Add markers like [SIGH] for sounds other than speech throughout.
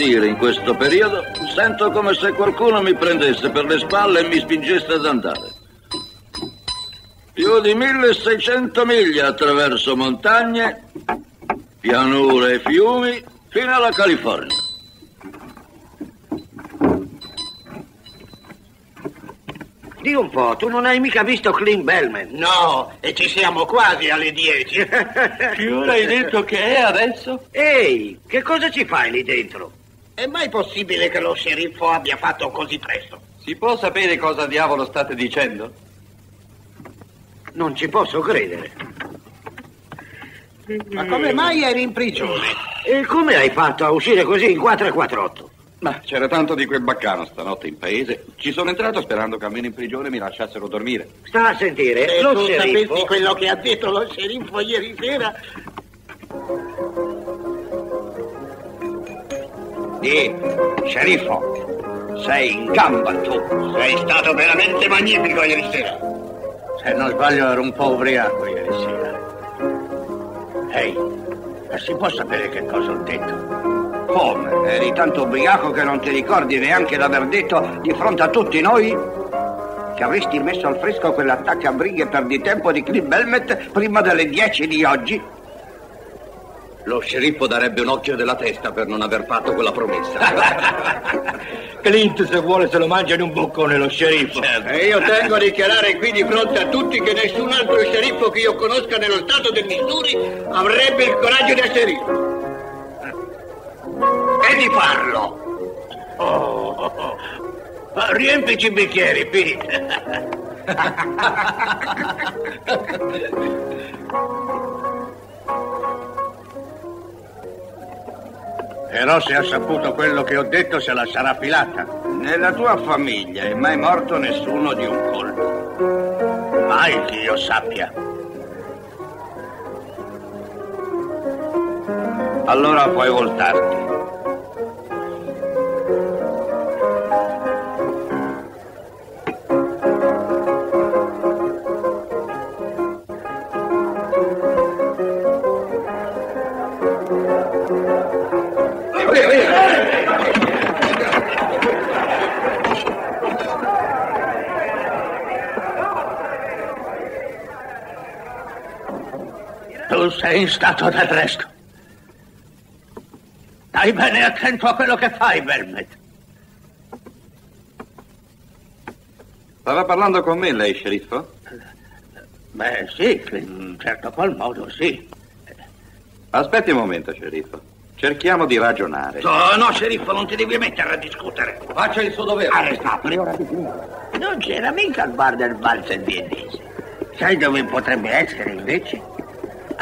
partire in questo periodo, sento come se qualcuno mi prendesse per le spalle e mi spingesse ad andare. Più di 1600 miglia attraverso montagne, pianure e fiumi, fino alla California. Di un po', tu non hai mica visto Clint Bellman? No, e ci siamo quasi alle 10. Che ora hai detto che è adesso? Ehi, che cosa ci fai lì dentro? È mai possibile che lo sceriffo abbia fatto così presto? Si può sapere cosa diavolo state dicendo? Non ci posso credere. Ma come mai eri in prigione? E come hai fatto a uscire così in 448? Ma c'era tanto di quel baccano stanotte in paese. Ci sono entrato sperando che almeno in prigione mi lasciassero dormire. Sta a sentire, Se lo tu sceriffo... sapessi quello che ha detto lo sceriffo ieri sera... Di, sceriffo, sei in gamba tu. Sei stato veramente magnifico ieri sera. Se non sbaglio ero un po' ubriaco ieri sera. Ehi, ma si può sapere che cosa ho detto? Come? Eri tanto ubriaco che non ti ricordi neanche d'aver detto di fronte a tutti noi che avresti messo al fresco quell'attacco a brighe per di tempo di Cliff Belmet prima delle 10 di oggi? Lo sceriffo darebbe un occhio della testa per non aver fatto quella promessa. [LAUGHS] Clint, se vuole, se lo mangia in un boccone lo sceriffo. E io tengo a dichiarare qui di fronte a tutti che nessun altro sceriffo che io conosca nello stato del Missouri avrebbe il coraggio di essere io. E di farlo. Oh, oh, oh. Riempici i bicchieri, Pete. [LAUGHS] Però se ha saputo quello che ho detto se la sarà filata. Nella tua famiglia è mai morto nessuno di un colpo. Mai che io sappia. Allora puoi voltarti. Sei in stato d'arresto. Stai bene attento a quello che fai, Belmet. Stava parlando con me lei, sceriffo? Beh, sì, in un certo qual modo sì. Aspetti un momento, sceriffo. Cerchiamo di ragionare. No, no, sceriffo, non ti devi mettere a discutere. Faccia il suo dovere. Arrestate, ora di più. Non c'era mica al bar del valzer viennese. Sai dove potrebbe essere invece?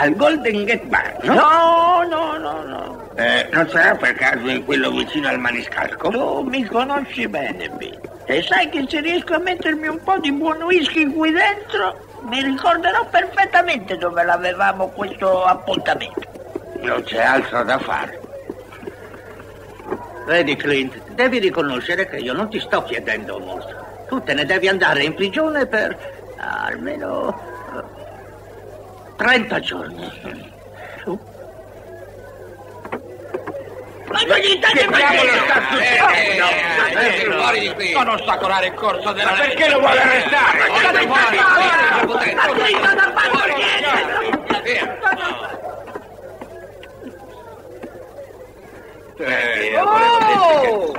Al Golden Gate Bar, no? No, no, no, no. Eh, non sarà per caso in quello vicino al maniscalco? Tu mi conosci bene, Bill. E sai che se riesco a mettermi un po' di buon whisky qui dentro, mi ricorderò perfettamente dove l'avevamo questo appuntamento. Non c'è altro da fare. Vedi, Clint, devi riconoscere che io non ti sto chiedendo molto. Tu te ne devi andare in prigione per almeno eh, 30 giorni. Ma non gli date fuori di qui. Non ostacolare il corso della legge. Perché lo vuole arrestare? State fuori! Ma qui non ha fatto niente! Oh!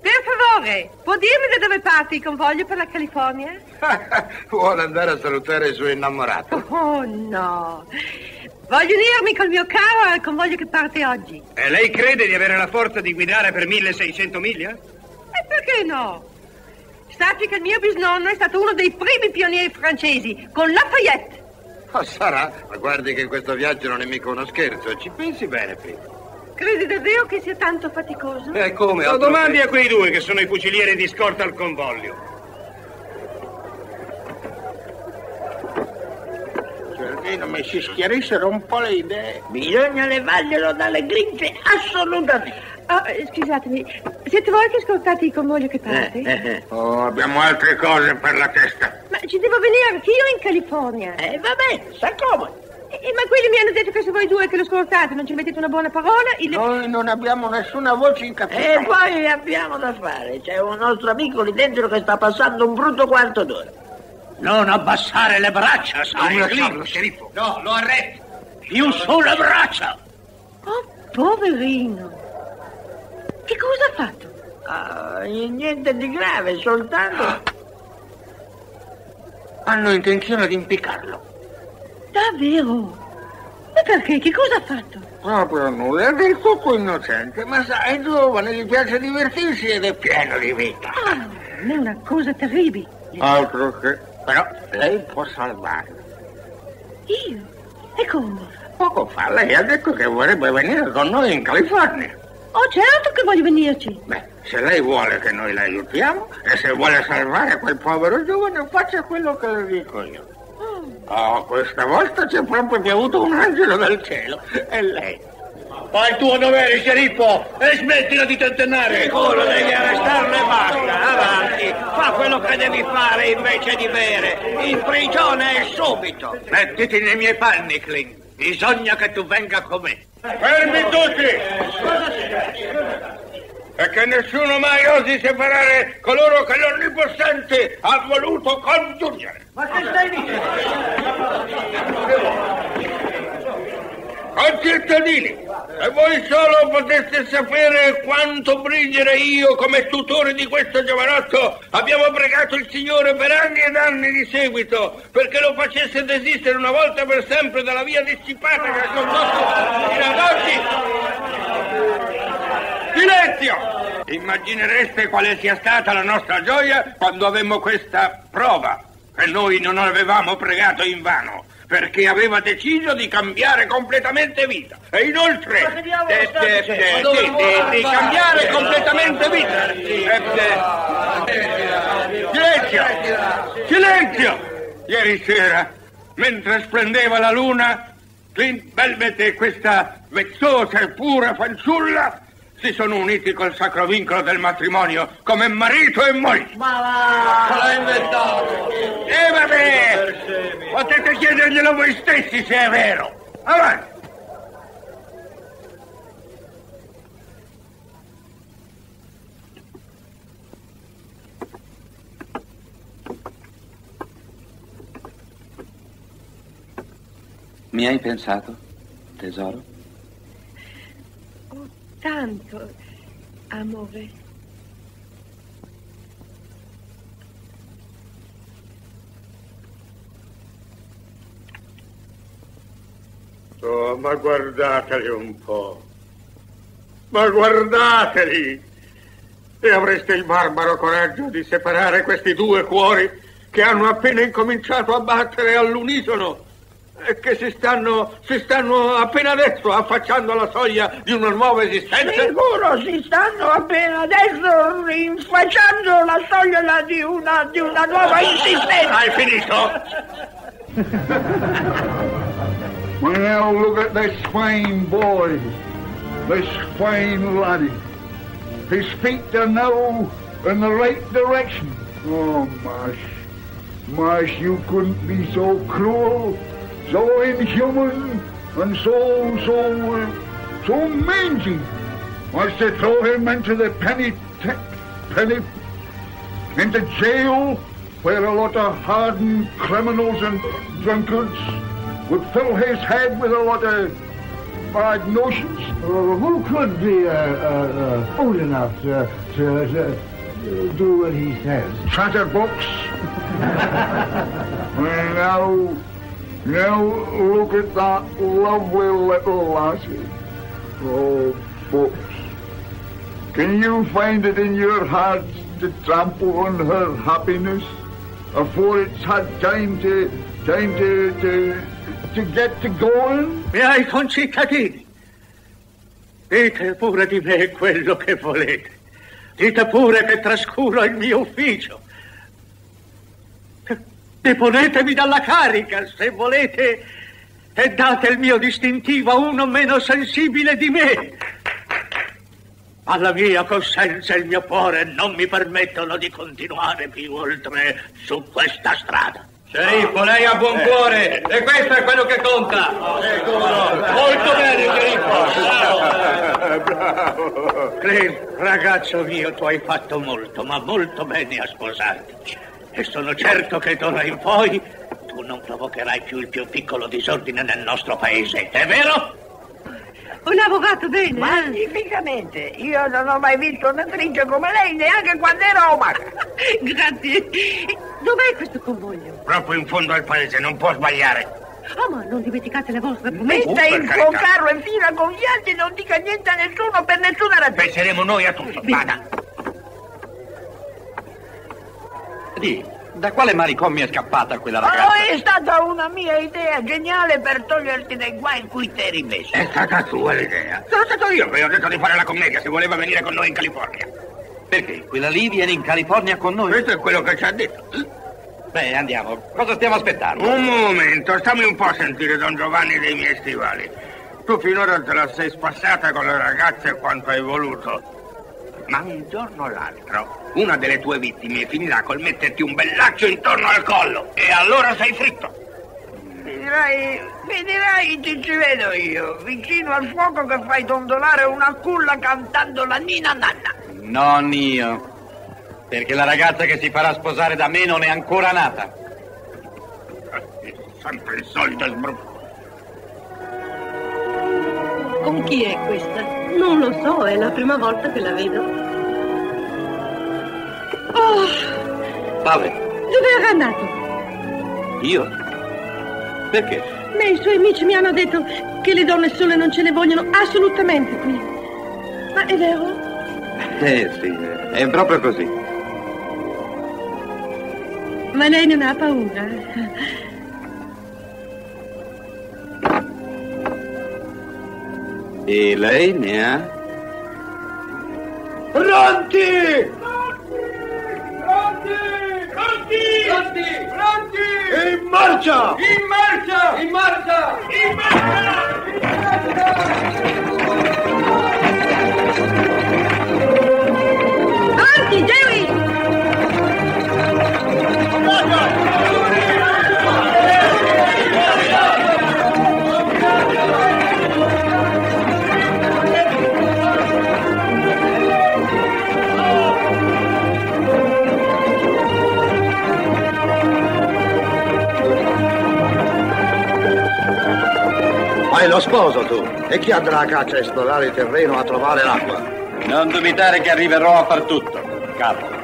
Per favore, può dirmi da dove parte il convoglio per la California? [LAUGHS] Vuole andare a salutare il suo innamorato. Oh no. Voglio unirmi col mio caro al convoglio che parte oggi. E lei crede di avere la forza di guidare per 1600 miglia? E perché no? Sappi che il mio bisnonno è stato uno dei primi pionieri francesi, con Lafayette. Oh, sarà, ma guardi che questo viaggio non è mica uno scherzo. Ci pensi bene, Pete. Credi davvero che sia tanto faticoso? E come? Lo domandi a quei due che sono i fucilieri di scorta al convoglio. Giardino, mi si schiarissero un po' le idee. Bisogna levarglielo dalle grinze, assolutamente. Oh, eh, scusatemi, siete voi che ascoltate il convoglio che parte? Oh, abbiamo altre cose per la testa. Ma ci devo venire anch'io in California. Eh, vabbè, sa come? Eh, ma quelli mi hanno detto che se voi due che lo scortate non ci mettete una buona parola, il... Noi non abbiamo nessuna voce in E capitolo. poi abbiamo da fare. C'è un nostro amico lì dentro che sta passando un brutto quarto d'ora. Non abbassare le braccia, sai, Non lasciarlo, sceriffo. No, lo arresto. Più sulle braccia. Oh, poverino. Che cosa ha fatto? Ah, niente di grave, soltanto... Hanno intenzione di impiccarlo. Davvero? Ma perché? Che cosa ha fatto? Proprio nulla, è del tutto innocente, ma sa, è giovane, gli piace divertirsi ed è pieno di vita. Ah, è una cosa terribile. Altro che... Però lei può salvarlo. Io? E come? Poco fa lei ha detto che vorrebbe venire con noi in California. Oh, certo che voglio venirci. Beh, se lei vuole che noi la aiutiamo e se vuole salvare quel povero giovane, faccia quello che le dico io. Oh, questa volta c'è proprio piovuto un angelo dal cielo. E lei? Fai il tuo dovere, sceriffo, e smettila di tentennare. Sicuro devi arrestarlo e basta, avanti. Fa quello che devi fare invece di bere. In prigione e subito. Mettiti nei miei panni, Clint. Bisogna che tu venga con me. Fermi tutti! E che nessuno mai osi separare coloro che l'Onnipotente ha voluto congiungere. Ma che stai dicendo? Concittadini, e voi solo poteste sapere quanto brigere io come tutore di questo giovanotto abbiamo pregato il Signore per anni ed anni di seguito perché lo facesse desistere una volta per sempre dalla via dissipata che ha condotto fino ad oggi. Silenzio! Immaginereste quale sia stata la nostra gioia quando avemmo questa prova, che noi non avevamo pregato in vano, perché aveva deciso di cambiare completamente vita. E inoltre, Ma dicendo? de- Ma dove di- cambiare completamente vita. Silenzio! Silenzio! Ieri sera, mentre splendeva la luna, Clint Velvet e questa vezzosa e pura fanciulla si sono uniti col sacro vincolo del matrimonio come marito e moglie. Ma va! inventato! E vabbè! Potete chiederglielo voi stessi se è vero. Avanti! Mi hai pensato, tesoro? Tanto, amore. Oh, ma guardateli un po'. Ma guardateli! E avreste il barbaro coraggio di separare questi due cuori che hanno appena incominciato a battere all'unisono Eh, che si stanno, si stanno appena adesso affacciando alla soglia di una nuova esistenza? Sicuro si stanno appena adesso rinfacciando la soglia di una, di una nuova ah, insistenza. Hai finito? [LAUGHS] Well, look at this fine boy, this fine laddie. His feet are now in the right direction. Oh, Mash, Mash, you couldn't be so cruel, so inhuman, and so, so, uh, so mangy as to throw him into the penny, penny, into jail where a lot of hardened criminals and drunkards would fill his head with a lot of bad notions. Uh, who could be uh, uh, uh, fool enough to, to, to uh, do what he says? Chatterbox. [LAUGHS] well, now, now look at that lovely little lassie. Oh, folks, can you find it in your hearts to trample on her happiness afore it's had time to, time to, to, to get to going? Miei concittadini, dite pure di me quello che volete. Dite pure che trascuro il mio ufficio. Deponetemi dalla carica se volete e date il mio distintivo a uno meno sensibile di me. Ma la mia coscienza e il mio cuore non mi permettono di continuare più oltre su questa strada. Sceriffo, lei ha buon cuore e questo è quello che conta. Molto bene, sceriffo. Bravo. Clint, ragazzo mio, tu hai fatto molto, ma molto bene a sposarti. E sono certo che d'ora in poi tu non provocherai più il più piccolo disordine nel nostro paese, è vero? Ho lavorato bene. eh? Magnificamente. Io non ho mai visto un'attrice come lei, neanche quando ero umaca. [LAUGHS] Grazie. Dov'è questo convoglio? Proprio in fondo al paese, non può sbagliare. Oh, ma non dimenticate le vostre promesse. Metta il suo carro in fila con gli altri e non dica niente a nessuno per nessuna ragione. Penseremo noi a tutto. Vada. Di, da quale manicomio è scappata quella Oh, ragazza? è stata una mia idea geniale per toglierti dai guai in cui ti eri messo. È stata tua l'idea. Sono stato io che ho detto di fare la commedia se voleva venire con noi in California. Perché? Quella lì viene in California con noi? Questo è quello che ci ha detto. Beh, andiamo. Cosa stiamo aspettando? Un momento, stammi un po' a sentire Don Giovanni dei miei stivali. Tu finora te la sei spassata con le ragazze quanto hai voluto. Ma un giorno o l'altro, una delle tue vittime finirà col metterti un bellaccio intorno al collo. E allora sei fritto. Vedirai, vedirai, ti ci vedo io, vicino al fuoco che fai dondolare una culla cantando la Nina Nanna. Non io. Perché la ragazza che si farà sposare da me non è ancora nata. Sempre il solito sbrufo. Con chi è questa? Non lo so, è la prima volta che la vedo. Oh, Vabbè, dove era andato? io? Perché? Beh, i suoi amici mi hanno detto che le donne sole non ce ne vogliono assolutamente qui. Ma è vero? Eh sì, è proprio così. Ma lei non ha paura? E lei ne ha? Pronti! Pronti! Pronti! Pronti! Pronti! In marcia! In marcia! In marcia! In marcia! Avanti, Jerry! Hai lo sposo tu. E chi andrà a caccia a esplorare il terreno a trovare l'acqua? Non dubitare che arriverò a far tutto, capo.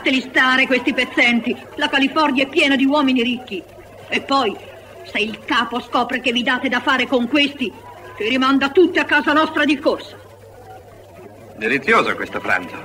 Lasciateli stare questi pezzenti. La California è piena di uomini ricchi. E poi, se il capo scopre che vi date da fare con questi, ci rimanda tutti a casa nostra di corsa. Delizioso questo pranzo.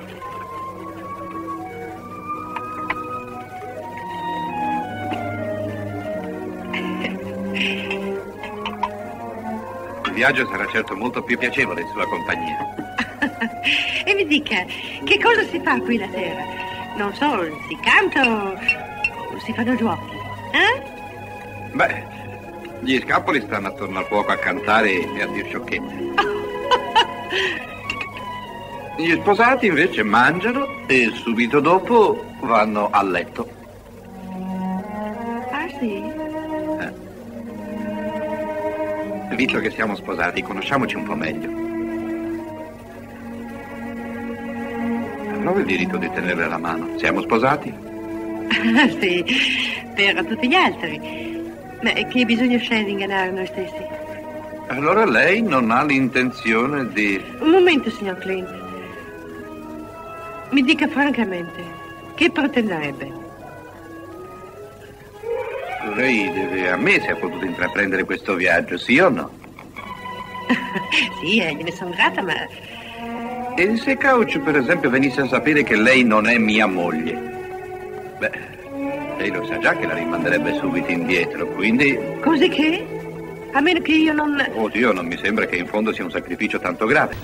Il viaggio sarà certo molto più piacevole in sua compagnia. [LAUGHS] E mi dica, che cosa si fa qui la sera? Non so, si canta o, si fanno giochi? Eh? Beh, gli scappoli stanno attorno al fuoco a cantare e a dir sciocchezze. [LAUGHS] Gli sposati invece mangiano e subito dopo vanno a letto. Ah, sì? Visto che siamo sposati, conosciamoci un po' meglio. Avrò il diritto di tenerle la mano. Siamo sposati? [LAUGHS] Sì, per tutti gli altri. Ma che bisogno c'è di ingannare noi stessi? Allora lei non ha l'intenzione di... Un momento, signor Clint. Mi dica francamente, che pretenderebbe? Lei deve a me se ha potuto intraprendere questo viaggio, sì o no? [LAUGHS] sì, eh, gliene sono grata, ma... E se Couch, per esempio, venisse a sapere che lei non è mia moglie? Beh, lei lo sa già che la rimanderebbe subito indietro, quindi... Così che? A meno che io non... Oddio, non mi sembra che in fondo sia un sacrificio tanto grave.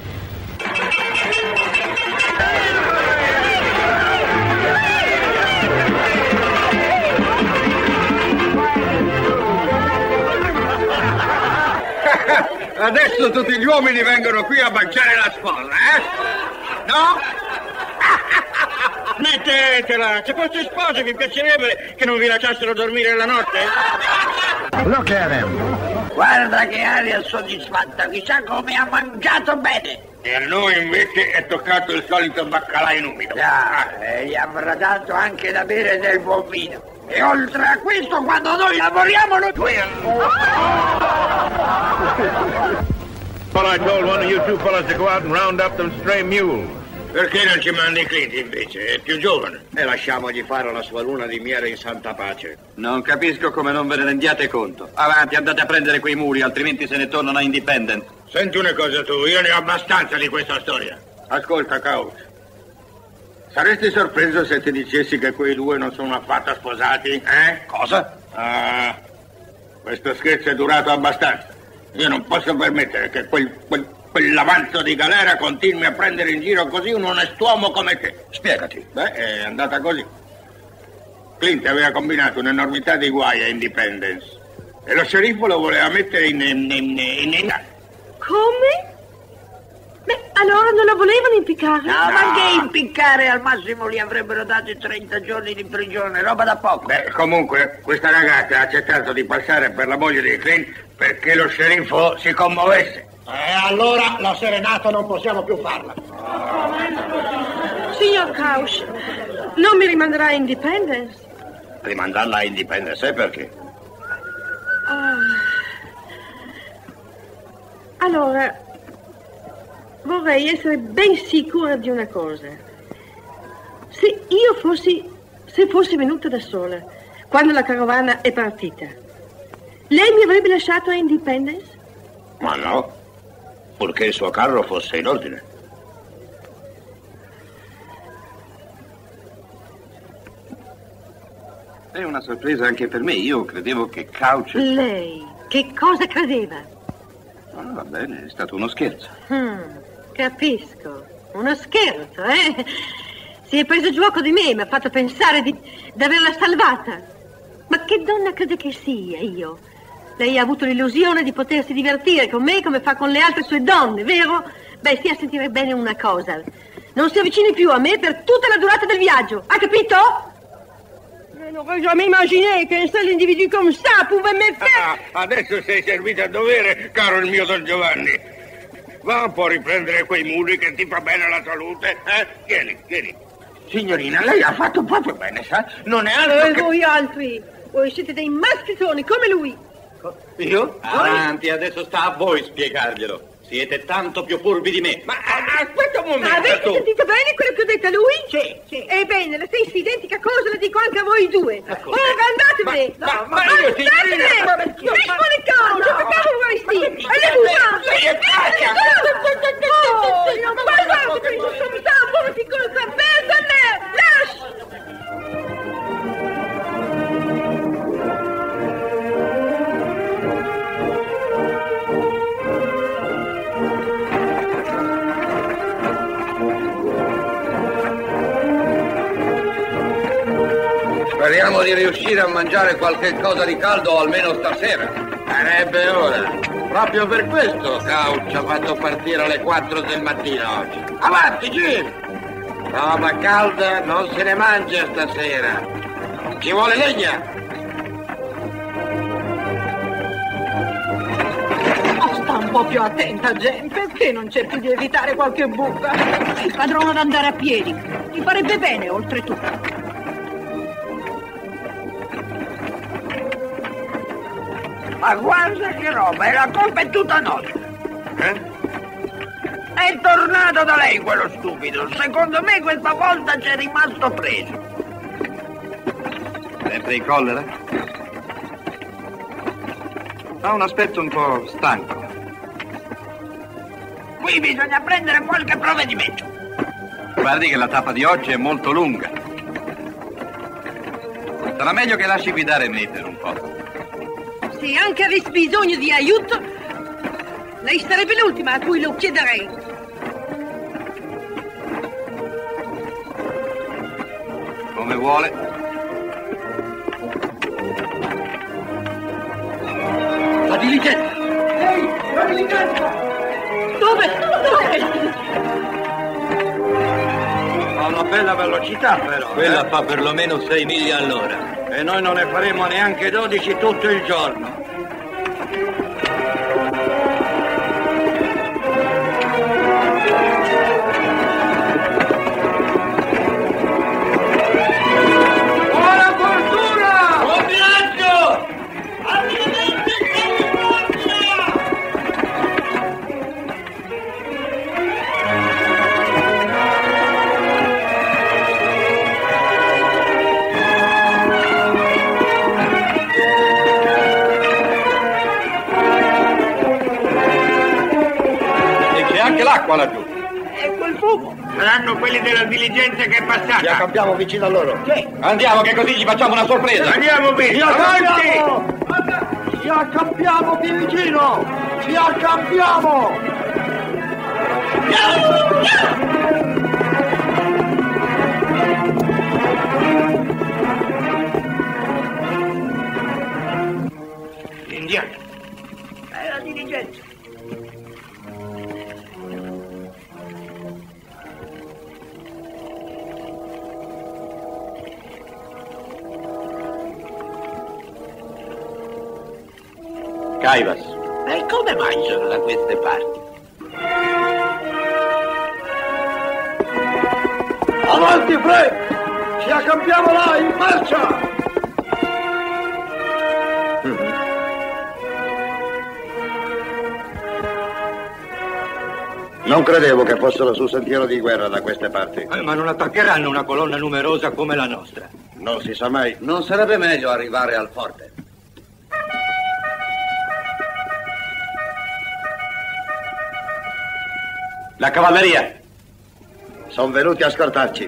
Adesso tutti gli uomini vengono qui a mangiare la sposa, eh? No? [LAUGHS] Mettetela! Se foste sposi mi piacerebbe che non vi lasciassero dormire la notte. Look at him. Guarda che aria soddisfatta, chissà come ha mangiato bene. E a noi invece è toccato il solito baccalà in umido. Già, e gli avrà dato anche da bere del buon vino. E oltre a questo, quando noi lavoriamo, noi... Well, I told one of you two fellas to go out and round up them stray mules. Perché non ci mandi Clint invece? È più giovane. E lasciamogli fare la sua luna di miele in santa pace. Non capisco come non ve ne rendiate conto. Avanti, andate a prendere quei muli, altrimenti se ne tornano a Independent. Senti una cosa tu, io ne ho abbastanza di questa storia. Ascolta, Couch. Saresti sorpreso se ti dicessi che quei due non sono affatto sposati? Eh? Cosa? Ah, questo scherzo è durato abbastanza. Io non posso permettere che quel, quel, quell'avanzo di galera continui a prendere in giro così un onest'uomo come te. Spiegati. Beh, è andata così. Clint aveva combinato un'enormità di guai a Independence e lo sceriffo lo voleva mettere in, in, in, in. Come? Beh, allora non la volevano impiccare? No, ma che impiccare al massimo gli avrebbero dato 30 giorni di prigione, roba da poco. Beh, comunque, questa ragazza ha accettato di passare per la moglie di Clint perché lo sceriffo si commuovesse. E allora la serenata non possiamo più farla. Signor Kausch, non mi rimanderà a Independence? Rimandarla a Independence, sai perché? Ah. Allora, vorrei essere ben sicura di una cosa. Se io fossi, se fossi venuta da sola, quando la carovana è partita, lei mi avrebbe lasciato a Independence? Ma no, purché il suo carro fosse in ordine. È una sorpresa anche per me. Io credevo che Couch... Lei, che cosa credeva? Ah, va bene, è stato uno scherzo. Hmm, capisco. Uno scherzo, eh? Si è preso gioco di me, mi ha fatto pensare di, di averla salvata. Ma che donna crede che sia io? Lei ha avuto l'illusione di potersi divertire con me come fa con le altre sue donne, vero? Beh, stia a sentire bene una cosa. Non si avvicini più a me per tutta la durata del viaggio, ha capito? Je n'aurais jamais imaginé qu'un seul individu comme ça pouvait me faire... Ah, adesso sei servito a dovere, caro il mio Don Giovanni. Va un po' a riprendere quei muli che ti fa bene la salute, eh? Vieni, vieni. Signorina, lei ha fatto proprio bene, sa? Non è altro E che... voi altri? Voi siete dei maschitoni come lui. Io? Avanti, adesso sta a voi spiegarglielo. Siete tanto più furbi di me. Ma a- aspetta un momento, Avete tu. sentito bene quello che ho detto a lui? Sì, sì. Ebbene, la stessa identica cosa la dico anche a voi due. Ora andatevene! Ma- ma- ma io, signorina, ma- Andatevene! Fischio di causa, facciamo questi! Allez, Lei è pazza! Oh, non parlate per il suo sangue, piccolo sapere, Lasci! Di riuscire a mangiare qualche cosa di caldo almeno stasera. Sarebbe ora. Proprio per questo Couch ha fatto partire alle 4 del mattino oggi. Avanti, Jim! Roba calda non se ne mangia stasera. Ci vuole legna. Ma sta un po' più attenta, Jen, perché non più di evitare qualche buca? Il padrone ad andare a piedi. Ti farebbe bene, oltretutto. Ma guarda che roba, e la colpa è tutta nostra. Eh? È tornato da lei quello stupido. Secondo me questa volta c'è rimasto preso. Sempre in collera? Ha un aspetto un po' stanco. Qui bisogna prendere qualche provvedimento. Guardi che la tappa di oggi è molto lunga. Sarà meglio che lasci guidare me per un po'. Se anche avessi bisogno di aiuto, lei sarebbe l'ultima a cui lo chiederei. Come vuole. La diligenza. Ehi, La diligenza! Dove? Dove? Ha una bella velocità però. Quella fa perlomeno 6 miglia all'ora. E noi non ne faremo neanche 12 tutto il giorno. Della diligenza che è Ci passata. accampiamo vicino a loro. Sì. Andiamo che così gli facciamo una sorpresa. Andiamo via! Ci accampiamo! Ci accampiamo qui vicino! Ci accampiamo! Indiano. Queste parti? Avanti, Frank! Ci accampiamo là, in marcia! Non credevo che fossero sul sentiero di guerra da queste parti. Eh, ma non attaccheranno una colonna numerosa come la nostra. Non si sa mai. Non sarebbe meglio arrivare al forte? La cavalleria. Sono venuti a scortarci.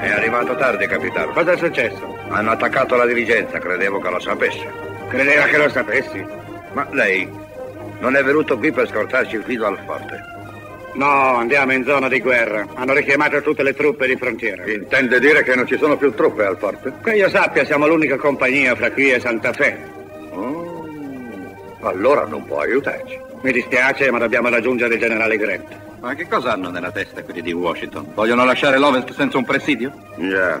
È arrivato tardi, capitano. Cosa è successo? Hanno attaccato la dirigenza, credevo che lo sapesse. Credeva che lo sapessi? Ma lei non è venuto qui per scortarci fino al forte? No, andiamo in zona di guerra. Hanno richiamato tutte le truppe di frontiera. Intende dire che non ci sono più truppe al forte? Che io sappia, siamo l'unica compagnia fra qui e Santa Fe. Oh, allora non può aiutarci. Mi dispiace, ma dobbiamo raggiungere il generale Grant. Ma che cosa hanno nella testa quelli di Washington? Vogliono lasciare l'Ovest senza un presidio? Già,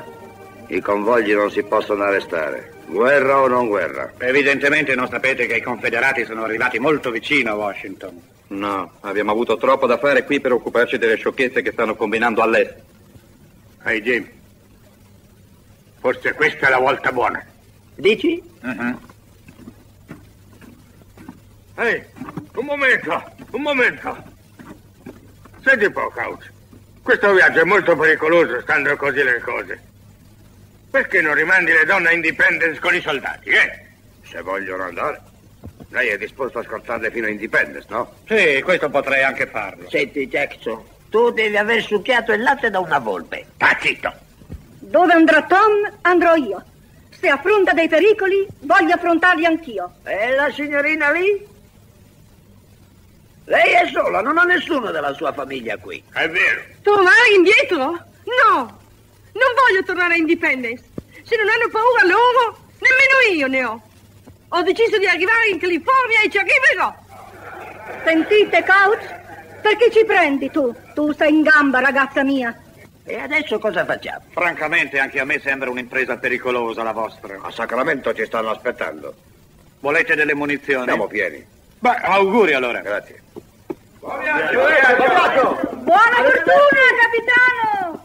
i convogli non si possono arrestare. Guerra o non guerra? Evidentemente non sapete che i confederati sono arrivati molto vicino a Washington. No, abbiamo avuto troppo da fare qui per occuparci delle sciocchezze che stanno combinando all'est. Ehi, Jim. Forse questa è la volta buona. Dici? Ehi, un momento, un momento. Senti un po', Couch. Questo viaggio è molto pericoloso, stando così le cose. Perché non rimandi le donne a Independence con i soldati, eh? Se vogliono andare. Lei è disposto a scortarle fino a Independence, no? Sì, questo potrei anche farlo. Senti, Jackson, tu devi aver succhiato il latte da una volpe. Sta zitto. Dove andrà Tom, andrò io. Se affronta dei pericoli, voglio affrontarli anch'io. E la signorina lì? Lei è sola, non ha nessuno della sua famiglia qui. È vero. Tornare indietro? No! Non voglio tornare a Independence. Se non hanno paura loro, nemmeno io ne ho. Ho deciso di arrivare in California e ci arriverò. Sentite, Couch? Perché ci prendi tu? Tu sei in gamba, ragazza mia. E adesso cosa facciamo? Francamente, anche a me sembra un'impresa pericolosa la vostra. A Sacramento ci stanno aspettando. Volete delle munizioni? Siamo pieni. Beh, auguri allora. Grazie. Buona fortuna, capitano!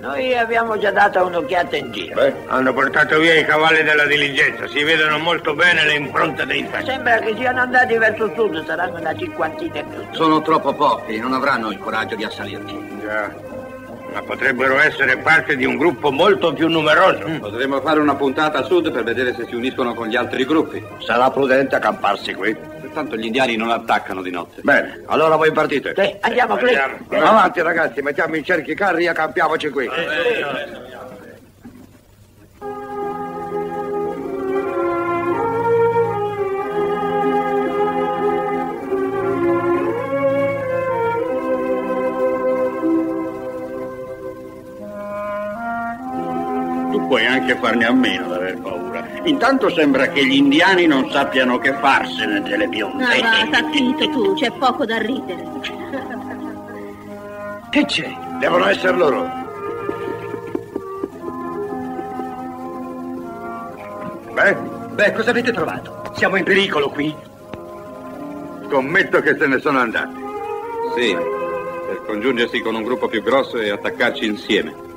Noi abbiamo già dato un'occhiata in giro. Beh, hanno portato via i cavalli della diligenza. Si vedono molto bene le impronte dei pezzi. Sembra che siano andati verso sud, saranno una cinquantina più. Sono troppo pochi, non avranno il coraggio di assalirci. Già. Ma potrebbero essere parte di un gruppo molto più numeroso. Potremmo fare una puntata a sud per vedere se si uniscono con gli altri gruppi. Sarà prudente accamparsi qui. Pertanto gli indiani non attaccano di notte. Bene, allora voi partite. Sì, andiamo qui. Avanti ragazzi, mettiamo in cerchi i carri e accampiamoci qui. Tu puoi anche farne a meno d'aver paura. Intanto sembra che gli indiani non sappiano che farsene delle bionde. Ah, va, sta zitto tu, c'è poco da ridere. Che c'è? Devono essere loro. Beh, Beh, cosa avete trovato? Siamo in pericolo qui? scommetto che se ne sono andati. Sì, per congiungersi con un gruppo più grosso e attaccarci insieme.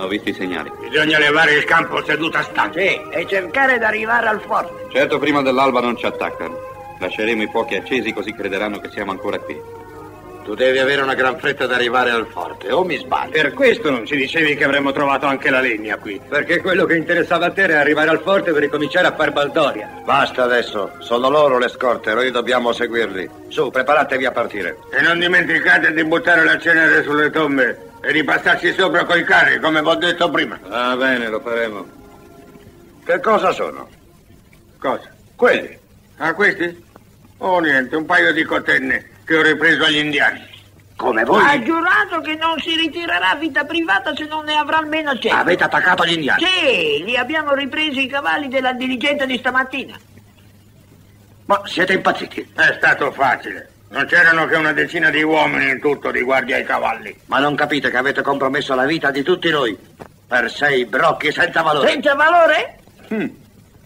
Ho visto i segnali. Bisogna levare il campo seduta sta. Sì, e cercare di arrivare al forte. Certo, prima dell'alba non ci attaccano. Lasceremo i fuochi accesi così crederanno che siamo ancora qui. Tu devi avere una gran fretta ad arrivare al forte, o mi sbaglio? Per questo non ci dicevi che avremmo trovato anche la legna qui. Perché quello che interessava a te era arrivare al forte per ricominciare a far baldoria. Basta adesso, sono loro le scorte, noi dobbiamo seguirli. Su, preparatevi a partire. E non dimenticate di buttare la cenere sulle tombe e di passarci sopra coi carri, come vi ho detto prima. Va bene, lo faremo. Che cosa sono? Cosa? Quelli. Ah, questi? Oh, niente, un paio di cotenne che ho ripreso agli indiani. Come voi? Ha giurato che non si ritirerà a vita privata se non ne avrà almeno cento. Avete attaccato gli indiani? Sì, li abbiamo ripresi i cavalli della dirigente di stamattina. Ma siete impazziti? È stato facile. Non c'erano che una decina di uomini in tutto di guardia ai cavalli. Ma non capite che avete compromesso la vita di tutti noi per sei brocchi senza valore? Senza valore?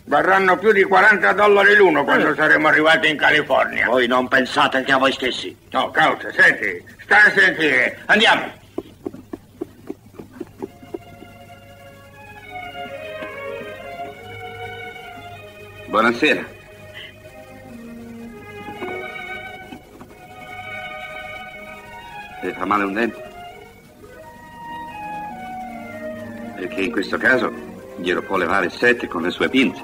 Varranno più di 40 dollari l'uno quando saremo arrivati in California. Voi non pensate che a voi stessi. No, causa, senti, sta a sentire. Andiamo. Buonasera. Le fa male un dente? Perché in questo caso glielo può levare Seth con le sue pinze.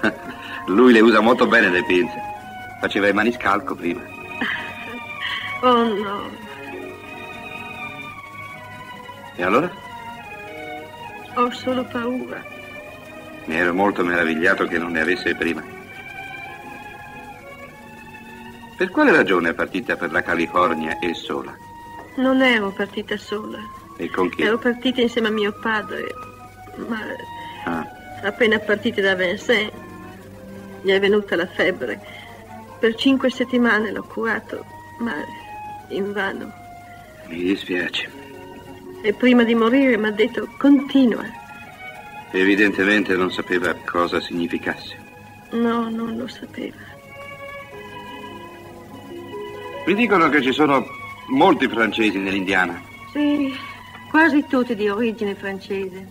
[LAUGHS] Lui le usa molto bene le pinze. Faceva il maniscalco prima. [LAUGHS] Oh no, E allora? ho solo paura. Mi ero molto meravigliato che non ne avesse prima. Per quale ragione è partita per la California e sola? Non ero partita sola. E con chi? Ero partita insieme a mio padre. Ma Ah, appena partita da Vincent gli è venuta la febbre. Per cinque settimane l'ho curato, ma invano. mi dispiace. E prima di morire mi ha detto continua. Evidentemente non sapeva cosa significasse. No, non lo sapeva. Mi dicono che ci sono molti francesi nell'Indiana. Sì, quasi tutti di origine francese.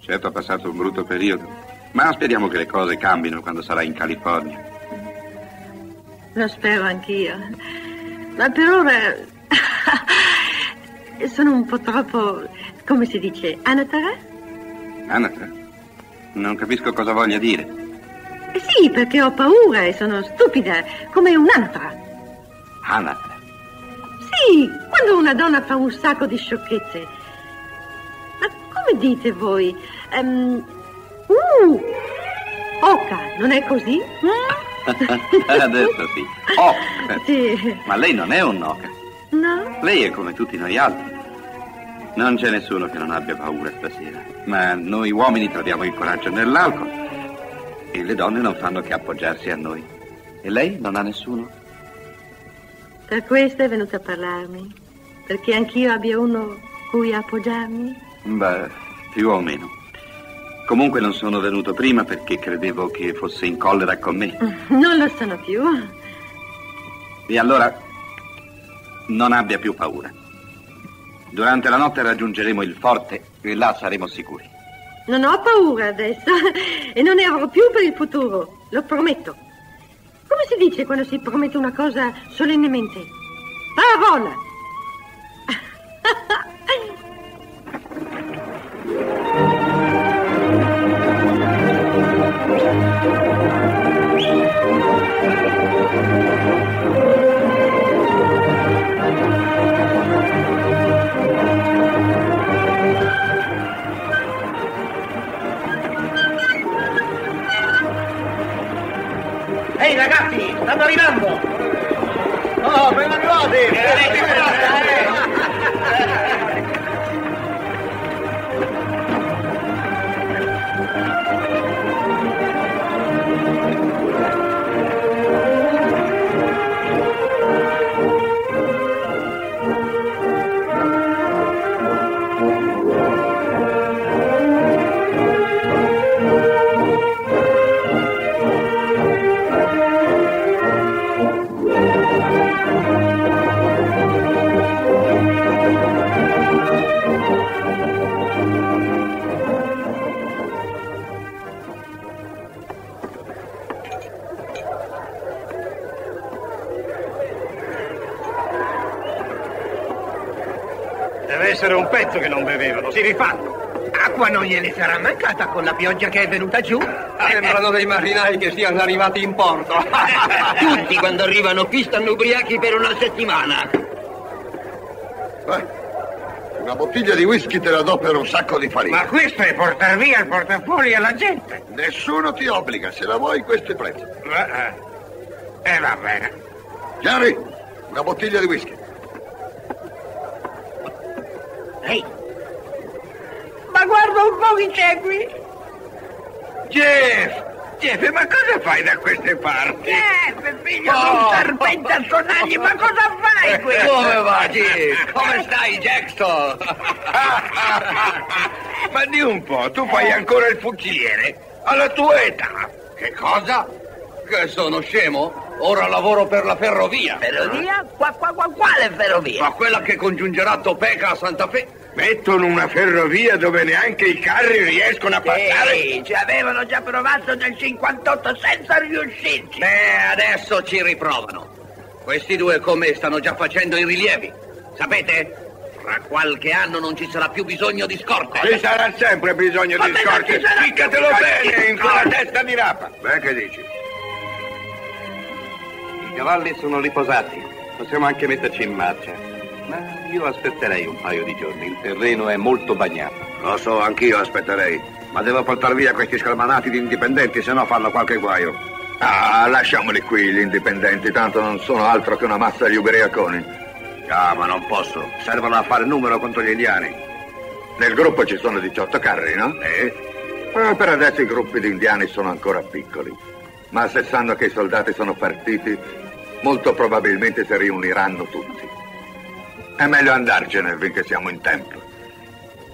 Certo ha passato un brutto periodo, ma speriamo che le cose cambino quando sarà in California. Lo spero anch'io. Ma per ora [LAUGHS] sono un po' troppo, come si dice, anatara? Anatra? Non capisco cosa voglia dire. Eh Sì, perché ho paura e sono stupida, come un'anatra. Anatra? Sì, quando una donna fa un sacco di sciocchezze. Ma come dite voi? Ehm, uh, oca, non è così? [LAUGHS] Adesso sì. Oh, Sì. ma lei non è un noca. No? Lei è come tutti noi altri. Non c'è nessuno che non abbia paura stasera. Ma noi uomini troviamo il coraggio nell'alcol. E le donne non fanno che appoggiarsi a noi. E lei non ha nessuno? Per questo è venuta a parlarmi. Perché anch'io abbia uno cui appoggiarmi? Beh, più o meno. Comunque non sono venuto prima perché credevo che fosse in collera con me. [LAUGHS] Non lo sono più. E allora non abbia più paura. Durante la notte raggiungeremo il forte e là saremo sicuri. Non ho paura adesso [LAUGHS] e non ne avrò più per il futuro, lo prometto. Come si dice quando si promette una cosa solennemente? Parola! [LAUGHS] Thank Ehi ragazzi, stanno arrivando! Oh, ben arrivati! Deve [LAUGHS] si rifanno. Acqua non gliene sarà mancata con la pioggia che è venuta giù. Sembrano dei marinai che siano arrivati in porto. [LAUGHS] Tutti quando arrivano qui stanno ubriachi per una settimana. Una bottiglia di whisky te la do per un sacco di farina. Ma questo è portar via il portafoglio alla gente. Nessuno ti obbliga, se la vuoi questo è prezzo. Eh, eh, va bene. Chiari, una bottiglia di whisky. Ehi! Ma guarda un po' chi c'è qui! Jeff, ma cosa fai da queste parti? Jeff, figlio di un serpente a sonagli, ma cosa fai qui? Come va? Come stai, Jackson? [LAUGHS] ma di un po', tu fai ancora il fuciliere? Alla tua età? Che cosa? Che sono scemo? Ora lavoro per la ferrovia. Ferrovia? Qua, qua, qua, quale ferrovia? Ma quella che congiungerà Topeka a Santa Fe? Mettono una ferrovia dove neanche i carri riescono a passare? Sì, ci avevano già provato nel 58 senza riuscirci. Beh, adesso ci riprovano. Questi due come stanno già facendo i rilievi. Sapete? Fra qualche anno non ci sarà più bisogno di scorte. Ci sarà sempre bisogno Ma di scorte. Ficcatelo più bene in quella testa di rapa. Beh, che dici? I cavalli sono riposati. Possiamo anche metterci in marcia. Ma io aspetterei un paio di giorni. Il terreno è molto bagnato. Lo so, anch'io aspetterei. Ma devo portare via questi scalmanati di indipendenti, se no fanno qualche guaio. Ah, lasciamoli qui, gli indipendenti, tanto non sono altro che una massa di ubriaconi. Ah, ma non posso. Servono a fare numero contro gli indiani. Nel gruppo ci sono 18 carri, no? Eh. Ma per adesso i gruppi di indiani sono ancora piccoli. Ma se sanno che i soldati sono partiti, molto probabilmente si riuniranno tutti. È meglio andarcene finché siamo in tempo.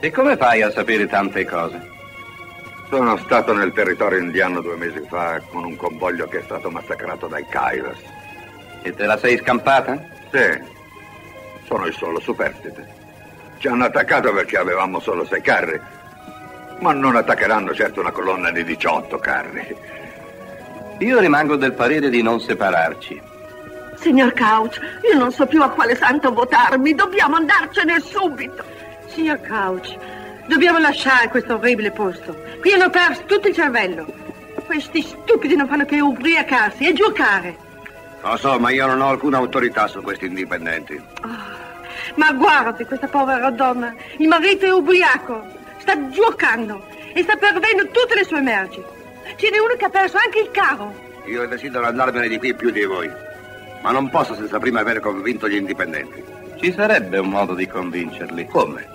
E come fai a sapere tante cose? Sono stato nel territorio indiano due mesi fa con un convoglio che è stato massacrato dai Kairos. E te la sei scampata? Sì, sono il solo superstite. Ci hanno attaccato perché avevamo solo sei carri, ma non attaccheranno certo una colonna di 18 carri. Io rimango del parere di non separarci. Signor Couch, io non so più a quale santo votarmi. Dobbiamo andarcene subito. Signor Couch, dobbiamo lasciare questo orribile posto. Qui hanno perso tutto il cervello. Questi stupidi non fanno che ubriacarsi e giocare. Lo so, ma io non ho alcuna autorità su questi indipendenti. Ma guardi questa povera donna. Il marito è ubriaco. Sta giocando e sta perdendo tutte le sue merci. Ce n'è uno che ha perso anche il carro. Io desidero andarmene di qui più di voi, ma non posso senza prima aver convinto gli indipendenti. Ci sarebbe un modo di convincerli. Come?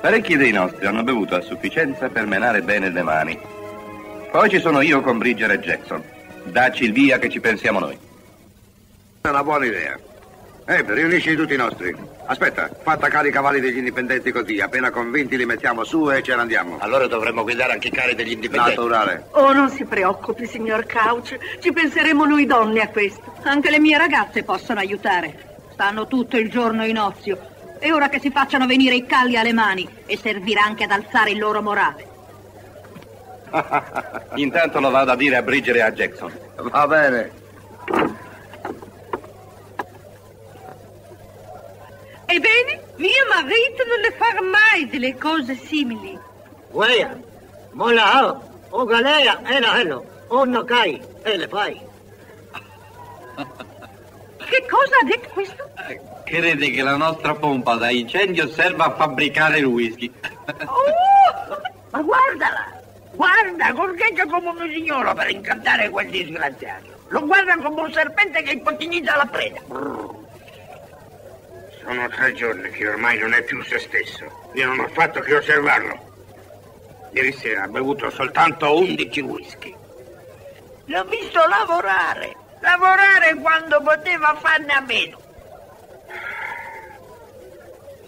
Parecchi dei nostri hanno bevuto a sufficienza per menare bene le mani. Poi ci sono io con Bridger e Jackson. Dacci il via che ci pensiamo noi. È una buona idea. Eh, riunisci tutti i nostri. Aspetta, fa attaccare i cavalli degli indipendenti così. Appena convinti li mettiamo su e ce ne andiamo. Allora dovremmo guidare anche i carri degli indipendenti. Naturale. Oh, non si preoccupi, signor Couch. Ci penseremo noi donne a questo. Anche le mie ragazze possono aiutare. Stanno tutto il giorno in ozio. È ora che si facciano venire i calli alle mani e servirà anche ad alzare il loro morale. [LAUGHS] Intanto lo vado a dire a Bridger e a Jackson. Va bene. Ebbene, mio marito non le fa mai delle cose simili. Guaya, mola, oh, galea, ela, hello, oh, no kai, ele fai. [LAUGHS] Cosa ha detto questo? Crede che la nostra pompa da incendio serva a fabbricare il whisky. [LAUGHS] Oh, ma guardala! Guarda, gorgheggia come un signore per incantare quel disgraziato. Lo guarda come un serpente che impottinizza la preda. Sono tre giorni che ormai non è più se stesso. Io non ho fatto che osservarlo. Ieri sera ha bevuto soltanto 11 whisky. L'ho visto lavorare. Lavorare quando poteva farne a meno.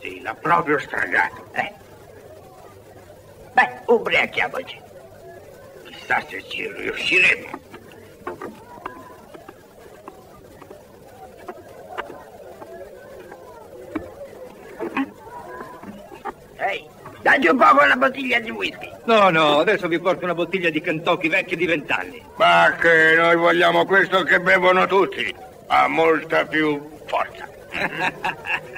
Sì, l'ha proprio stragato. Eh. Beh, ubriachiamoci. Chissà se ci riusciremo. Dagli un po' quella bottiglia di whisky. No, no, adesso vi porto una bottiglia di Kentucky vecchia di vent'anni. Ma che noi vogliamo questo che bevono tutti. Ha molta più forza. [LAUGHS]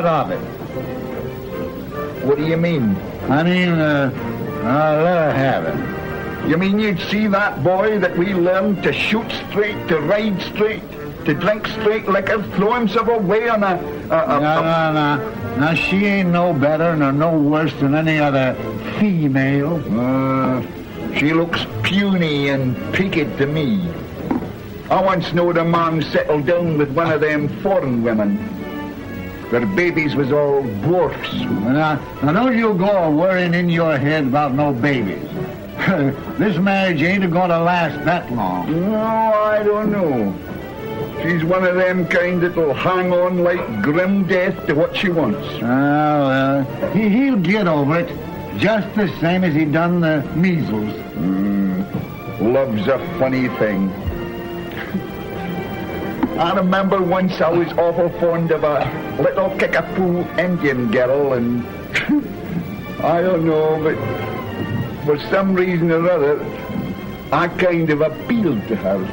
what of it? What do you mean? I mean, uh, I'll let her have it. You mean you'd see that boy that we learned to shoot straight, to ride straight, to drink straight liquor, throw himself away on a... a, a No, no, no. Now, she ain't no better nor no worse than any other female. Uh, she looks puny and peaked to me. I once knowed a man settled down with one of them foreign women. Their babies was all dwarfs. Now, now don't you go worrying in your head about no babies. [LAUGHS] this marriage ain't going to last that long. No, I don't know. She's one of them kind that'll hang on like grim death to what she wants. Oh, well, he, he'll get over it, just the same as he done the measles. Mm, love's a funny thing. I remember once I was awful fond of a little kickapoo Indian girl, and [LAUGHS] I don't know, but for some reason or other, I kind of appealed to her. [LAUGHS]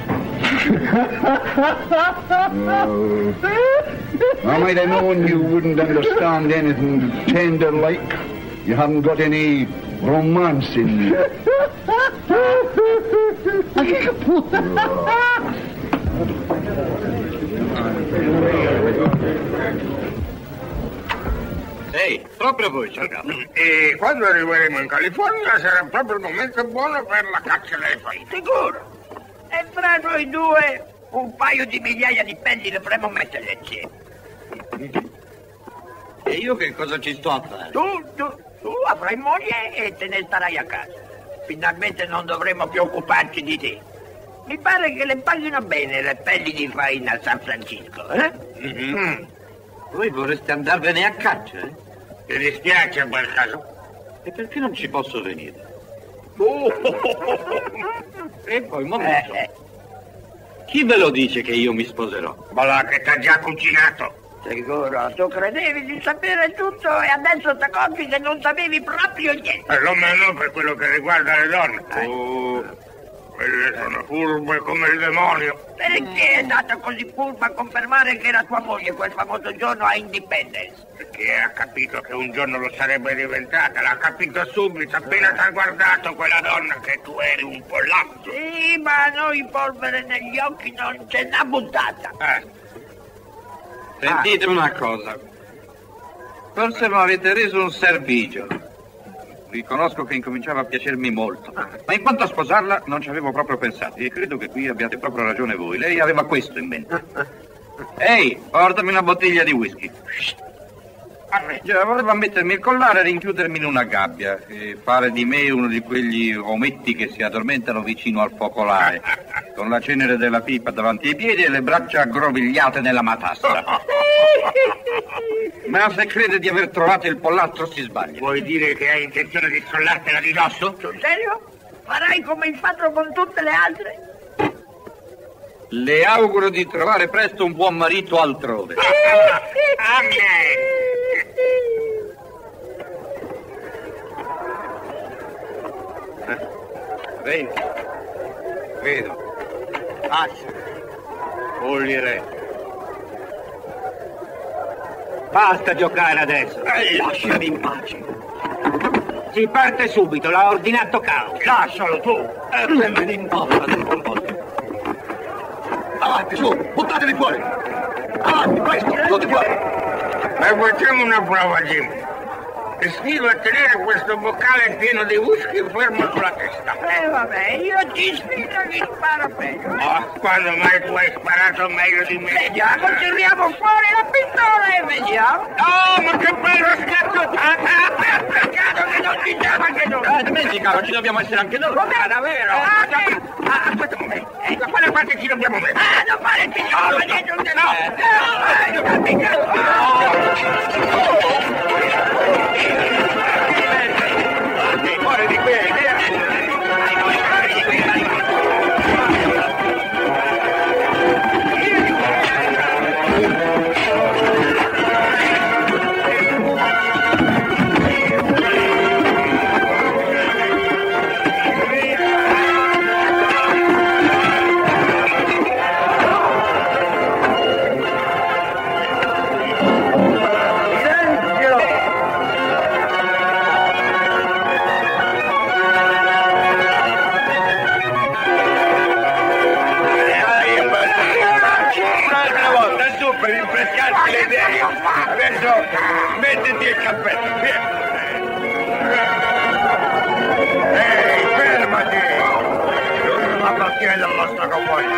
oh. I might have known you wouldn't understand anything tender like. You haven't got any romance in you. [LAUGHS] Ehi, proprio voi, Ciargato. E quando arriveremo in California sarà proprio il momento buono per la caccia delle faide. Sicuro. E fra noi due un paio di migliaia di pelli dovremmo mettere insieme. E io che cosa ci sto a fare? Tu, tu, tu avrai moglie e te ne starai a casa. Finalmente non dovremo più occuparci di te. Mi pare che le paghino bene le pelli di faina a San Francisco, eh? Mm. Voi vorreste andarvene a caccia, eh? Ti dispiace in quel caso? E perché non ci posso venire? Oh. [LAUGHS] E poi, un momento. Eh, Chi ve lo dice che io mi sposerò? Ma là che t'ha già cucinato. Sicuro, tu credevi di sapere tutto e adesso ti accorgi che non sapevi proprio niente. Perlomeno per quello che riguarda le donne. Oh, quelle sono furbe come il demonio. Perché è andata così furba a confermare che era tua moglie quel famoso giorno a Independence? Perché ha capito che un giorno lo sarebbe diventata. L'ha capito subito, appena ti ha guardato quella donna che tu eri un pollazzo. Sì, ma a noi polvere negli occhi non ce n'ha buttata. Eh. Sentite una cosa. Forse mi avete reso un servigio. Riconosco che incominciava a piacermi molto. Ma in quanto a sposarla, non ci avevo proprio pensato. E credo che qui abbiate proprio ragione voi. Lei aveva questo in mente. Ehi, portami una bottiglia di whisky. Già, voleva mettermi il collare e rinchiudermi in una gabbia e fare di me uno di quegli ometti che si addormentano vicino al focolare, [LAUGHS] con la cenere della pipa davanti ai piedi e le braccia aggrovigliate nella matassa. [LAUGHS] Ma se crede di aver trovato il pollastro si sbaglia. Vuoi dire che hai intenzione di scrollartela di dosso? Sul serio? Farai come il fatto con tutte le altre? Le auguro di trovare presto un buon marito altrove. Vedi? Vedo. Passa. Polli Basta giocare adesso. Eh, lasciami in pace. Si parte subito, l'ha ordinato Cao. Lascialo tu. E me ne importa convoglio. Avanti, su, buttatevi fuori. Avanti, presto, tutti fuori. Ma facciamo una prova, Jim. Ti sfido a tenere questo boccale pieno di whisky fermo sulla testa. Eh vabbè, io ti sfido che sparo meglio. Oh, quando mai tu hai sparato meglio di me? Vediamo, tiriamo fuori la pistola e vediamo. Oh, ma che bello scherzo! Peccato che non ti chiama anche noi. Eh, dimenticalo, ci dobbiamo essere anche noi. Vabbè, davvero? Ah, sì. ah, aspetta un momento. Eh, da quale parte ci dobbiamo mettere? Ah, non fare il piccolo, niente, no. No, no, no, Fuori di qui, via! Mettiti il cappello, via. Ehi, fermati! Non appartiene al nostro convoglio.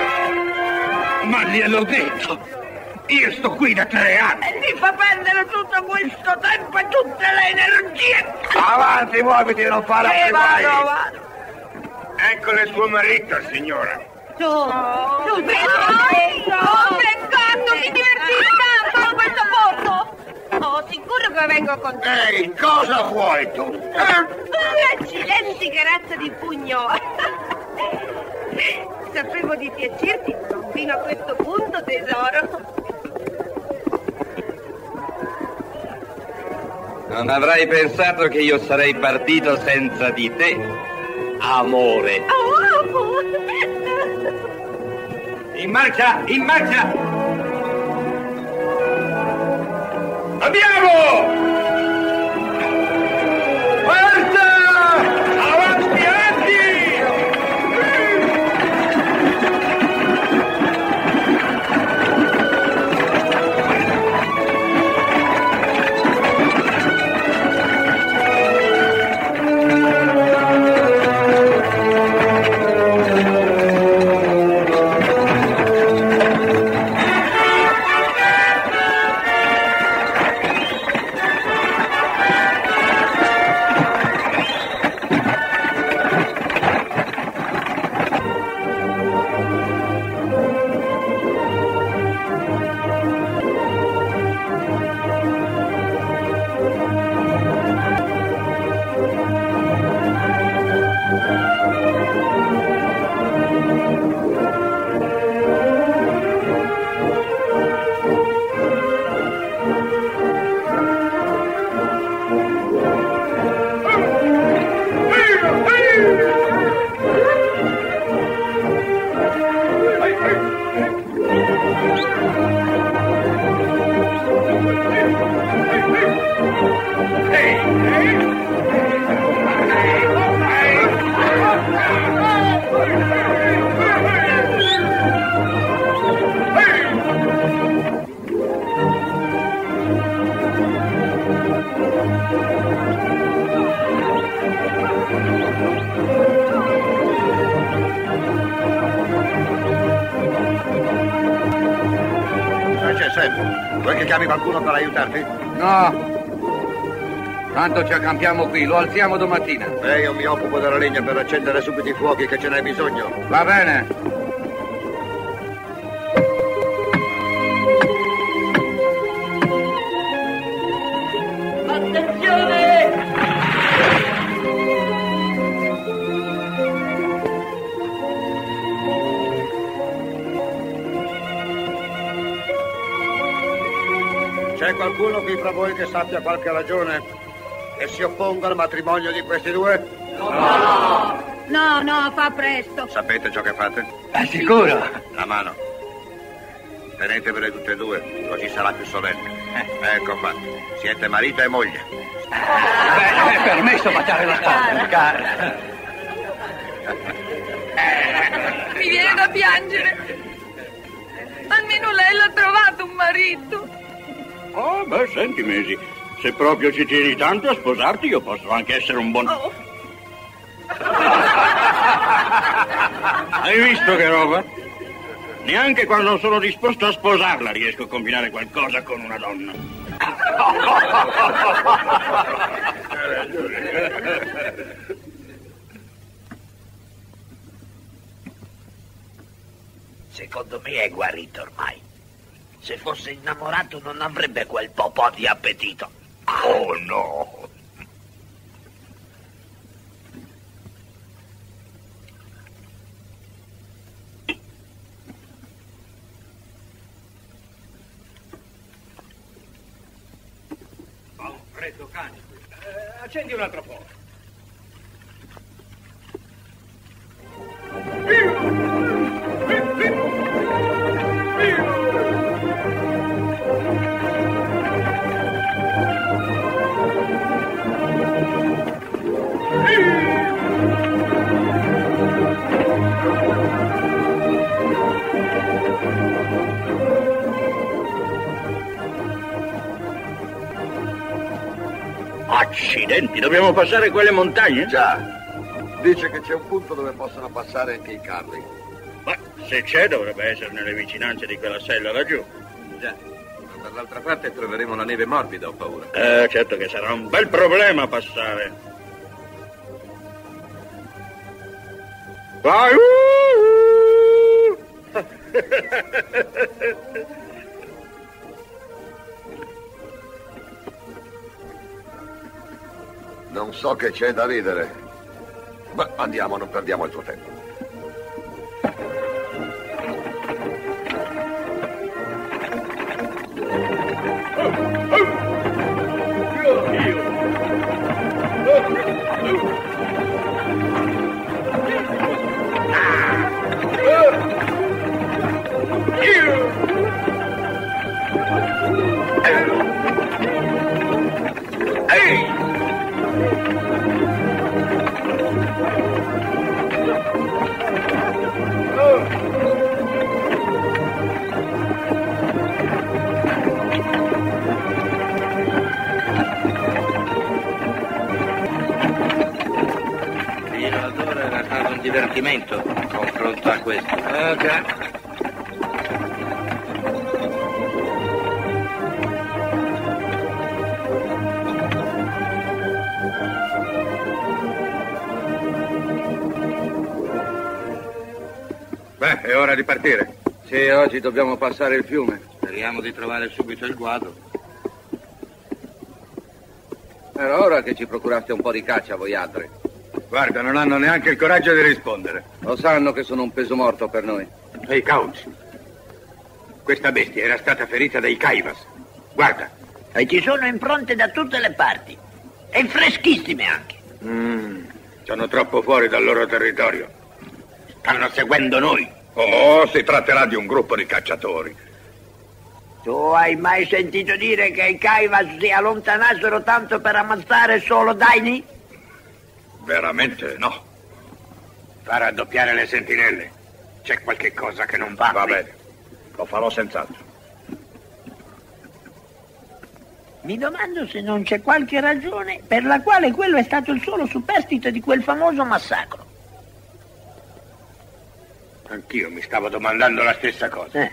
Ma gliel'ho detto! Io sto qui da tre anni! E mi fa perdere tutto questo tempo e tutte le energie! Avanti, muoviti, non farò Eh, più vado, mai. vado! Eccole suo marito, signora. Su, su, No, peccato, mi divertisco tanto con questo posto. Oh, sicuro che vengo con te. Ehi, cosa vuoi tu? Accidenti, che razza di pugno. Sapevo di piacerti, fino a questo punto, tesoro. Non avrai pensato che io sarei partito senza di te, amore. Oh, In marcia, in marcia! Andiamo! Forza! Tanto ci accampiamo qui, lo alziamo domattina. E io mi occupo della legna per accendere subito i fuochi che ce n'è bisogno. Va bene. Attenzione! C'è qualcuno qui fra voi che sappia qualche ragione e si opponga al matrimonio di questi due? No! No, no, fa presto. Sapete ciò che fate? Assicuro. La mano. Tenetevele tutte e due, così sarà più solenne. Ecco fatto. Siete marito e moglie. Beh, è permesso baciare la sposa, cara. Mi viene da piangere. Almeno lei l'ha trovato un marito. Oh, beh, senti, Mesi, se proprio ci tieni tanto a sposarti, io posso anche essere un buon... [LAUGHS] Hai visto che roba? Neanche quando sono disposto a sposarla riesco a combinare qualcosa con una donna. Secondo me è guarito ormai. Se fosse innamorato non avrebbe quel po' di appetito. Oh no! Passare quelle montagne? Già. Dice che c'è un punto dove possono passare anche i carri. Ma se c'è dovrebbe essere nelle vicinanze di quella sella laggiù. Già. Ma per l'altra parte troveremo la neve morbida, ho paura. Eh, certo che sarà un bel problema passare. Vai! uh! [LAUGHS] Non so che c'è da ridere. Ma andiamo, non perdiamo il tuo tempo. Divertimento confronto a questo. Ah, è ora di partire. Sì, oggi dobbiamo passare il fiume. Speriamo di trovare subito il guado. Era ora che ci procuraste un po' di caccia, voi altri. Guarda, non hanno neanche il coraggio di rispondere. Lo sanno che sono un peso morto per noi. Ehi, Count. Questa bestia era stata ferita dai Caivas. Guarda. E ci sono impronte da tutte le parti. E freschissime anche. Mm, sono troppo fuori dal loro territorio. Stanno seguendo noi. Oh, si tratterà di un gruppo di cacciatori. Tu hai mai sentito dire che i Caivas si allontanassero tanto per ammazzare solo Daini? Veramente no. Fa raddoppiare le sentinelle. C'è qualche cosa che non va. Va bene, lo farò senz'altro. Mi domando se non c'è qualche ragione per la quale quello è stato il solo superstite di quel famoso massacro. Anch'io mi stavo domandando la stessa cosa. Eh.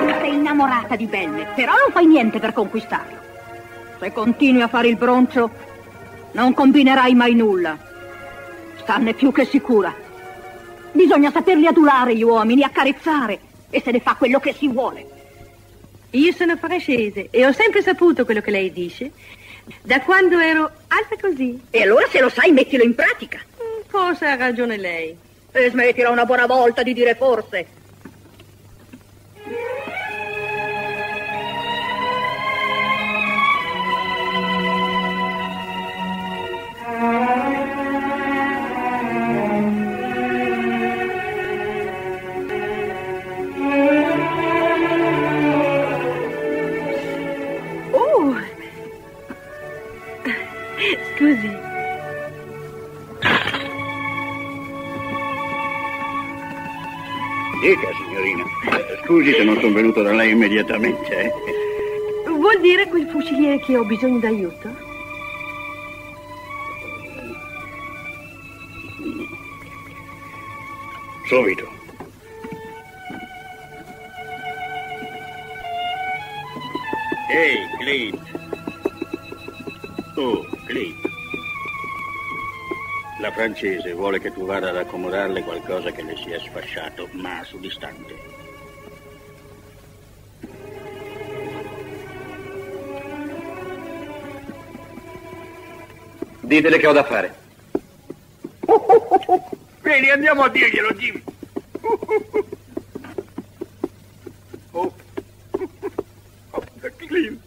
Tu sei innamorata di Belle, però non fai niente per conquistarlo. Se continui a fare il broncio, non combinerai mai nulla. Stanne più che sicura. Bisogna saperli adulare gli uomini, accarezzare, e se ne fa quello che si vuole. Io sono francese e ho sempre saputo quello che lei dice da quando ero alta così. E allora se lo sai, mettilo in pratica. Forse ha ragione lei. E smettila una buona volta di dire forse. Dica, signorina. Scusi se non sono venuto da lei immediatamente. eh. Vuol dire quel fuciliere che ho bisogno d'aiuto? Subito. Ehi, Clint. Oh, Clint. La francese vuole che tu vada ad accomodarle qualcosa che le sia sfasciato, ma su distante. Ditele che ho da fare. [LAUGHS] Bene, andiamo a dirglielo, Jimmy. Oh. Oh, Clint.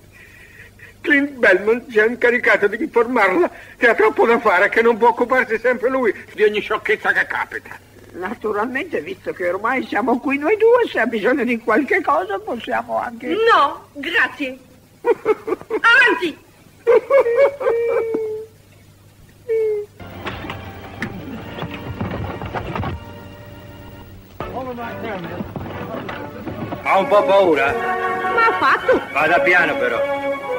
Clint Belmont ci ha incaricato di informarla che ha troppo da fare, che non può occuparsi sempre lui di ogni sciocchezza che capita. Naturalmente, visto che ormai siamo qui noi due, se ha bisogno di qualche cosa possiamo anche... No, grazie. Avanti! [LAUGHS] Ha un po' paura? Ma ha fatto? Vada piano però.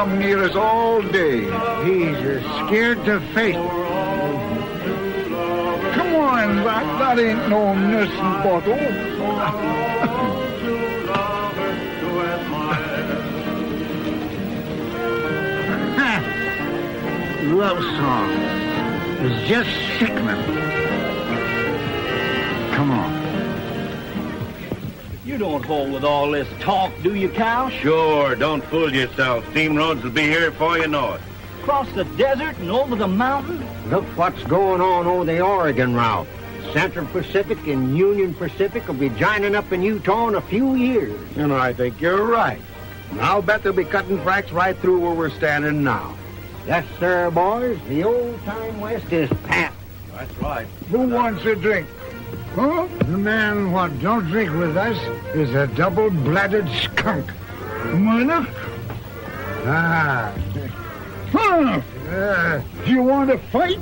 Come near us all day. He's scared to face. Come on, that, that ain't no nursing bottle. [LAUGHS] Love song. is just sickening. Don't hold with all this talk, do you, Cal? Sure, don't fool yourself. Steam roads will be here before you know it. Across the desert and over the mountain? Look what's going on over the Oregon route. Central Pacific and Union Pacific will be joining up in Utah in a few years. And I think you're right. And I'll bet they'll be cutting fracks right through where we're standing now. Yes, sir, boys. The old-time West is pat. That's right. Who wants a drink? Huh? The man what don't drink with us is a double-blooded skunk. Mine? Ah. Huh? Uh, do you want to fight?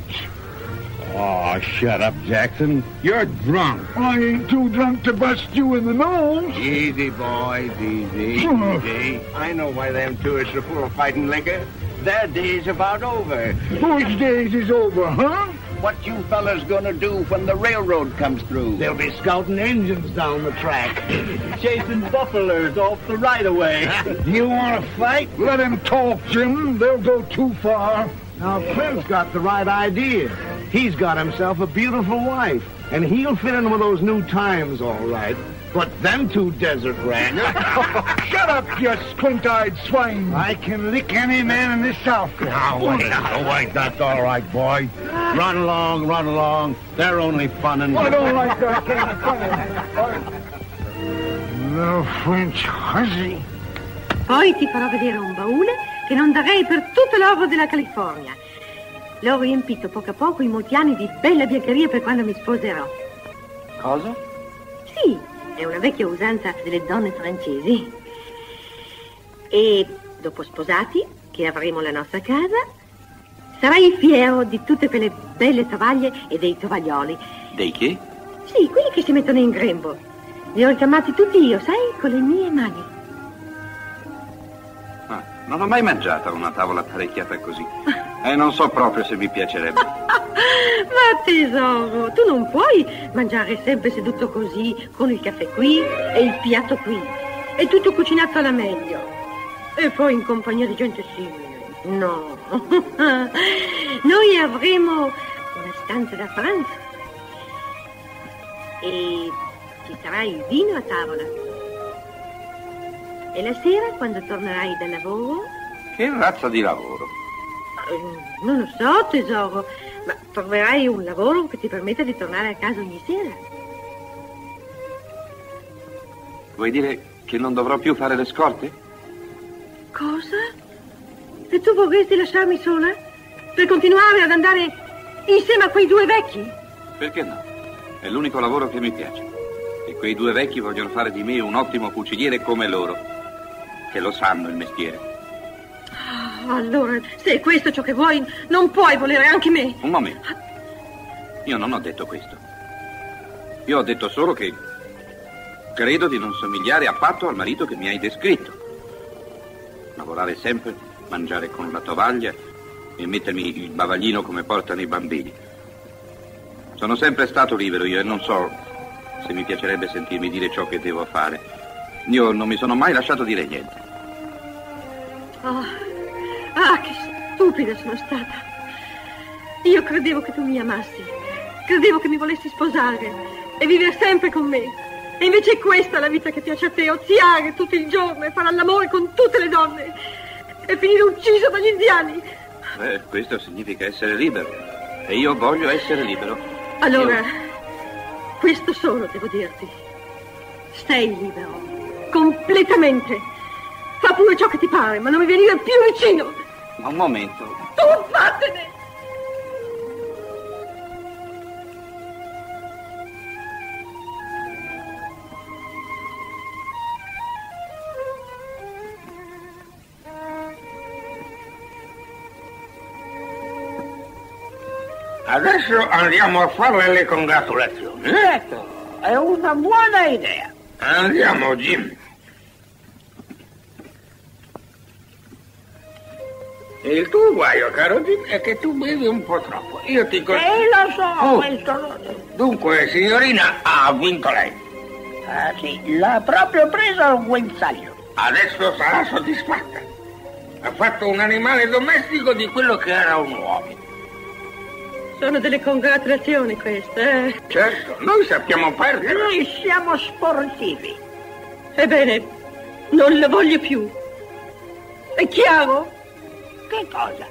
Oh, shut up, Jackson. You're drunk. I ain't too drunk to bust you in the nose. Easy, boys, easy, easy. I know why them two are so full of fighting liquor. their day's about over. Whose days is over, huh? What you fellas gonna do when the railroad comes through? They'll be scouting engines down the track, [LAUGHS] chasing buffaloes off the right of way. [LAUGHS] You want to fight? Let him talk, Jim. They'll go too far. Now, Clint's got the right idea. He's got himself a beautiful wife, and he'll fit in with those new times all right. But them two desert rats... [LAUGHS] Shut up, you squint-eyed swine. I can lick any man in this South. Now, wait, now, wait, that's all right, boy. Run along, run along. They're only funning. I don't like that kind of fun. [LAUGHS] Little French hussy. Poi ti farò vedere un baule che non darei per tutto l'oro della California. L'ho riempito poco a poco in molti anni di bella biancheria per quando mi sposerò. Cosa? Sì, è una vecchia usanza delle donne francesi. E dopo sposati, che avremo la nostra casa, sarai fiero di tutte quelle belle tovaglie e dei tovaglioli. Dei che? Sì, quelli che si mettono in grembo. Li ho ricamati tutti io, sai, con le mie mani. Ah, non ho mai mangiato a una tavola apparecchiata così. E non so proprio se mi piacerebbe. [LAUGHS] Ma tesoro, tu non puoi mangiare sempre seduto così, con il caffè qui e il piatto qui. E tutto cucinato alla meglio. E poi in compagnia di gente simile. No. [LAUGHS] Noi avremo una stanza da pranzo. E ci sarà il vino a tavola. E la sera, quando tornerai dal lavoro, Che razza di lavoro? Eh, non lo so, tesoro, ma troverai un lavoro che ti permetta di tornare a casa ogni sera. Vuoi dire che non dovrò più fare le scorte? Cosa? E tu vorresti lasciarmi sola? Per continuare ad andare insieme a quei due vecchi? Perché no? È l'unico lavoro che mi piace. E quei due vecchi vogliono fare di me un ottimo fuciliere come loro, che lo sanno il mestiere. Allora, se è questo ciò che vuoi, non puoi volere anche me. Un momento. Io non ho detto questo. Io ho detto solo che credo di non somigliare affatto al marito che mi hai descritto. Lavorare sempre, mangiare con la tovaglia e mettermi il bavaglino come portano i bambini. Sono sempre stato libero io e non so se mi piacerebbe sentirmi dire ciò che devo fare. Io non mi sono mai lasciato dire niente. Ah, ah, che stupida sono stata. Io credevo che tu mi amassi. Credevo che mi volessi sposare e vivere sempre con me. E invece è questa la vita che piace a te, oziare tutto il giorno e fare l'amore con tutte le donne e finire ucciso dagli indiani. Eh, questo significa essere libero. E io voglio essere libero. Allora, questo solo devo dirti. Stai libero. Completamente. Fa pure ciò che ti pare, ma non mi venire più vicino. Ma un momento. Tu vattene! Adesso andiamo a farle le congratulazioni. Ecco, è una buona idea. Andiamo, Jim. Il tuo guaio, caro Jim, è che tu bevi un po' troppo. Io ti consiglio... Eh, lo so, Oh. questo lo so. Dunque, signorina, ha vinto lei. Ah, sì, l'ha proprio preso al guinzaglio. Adesso sarà soddisfatta. Ha fatto un animale domestico di quello che era un uomo. Sono delle congratulazioni queste, eh. Certo, noi sappiamo perdere. Noi siamo sportivi. Ebbene, non lo voglio più. È chiaro? Che cosa?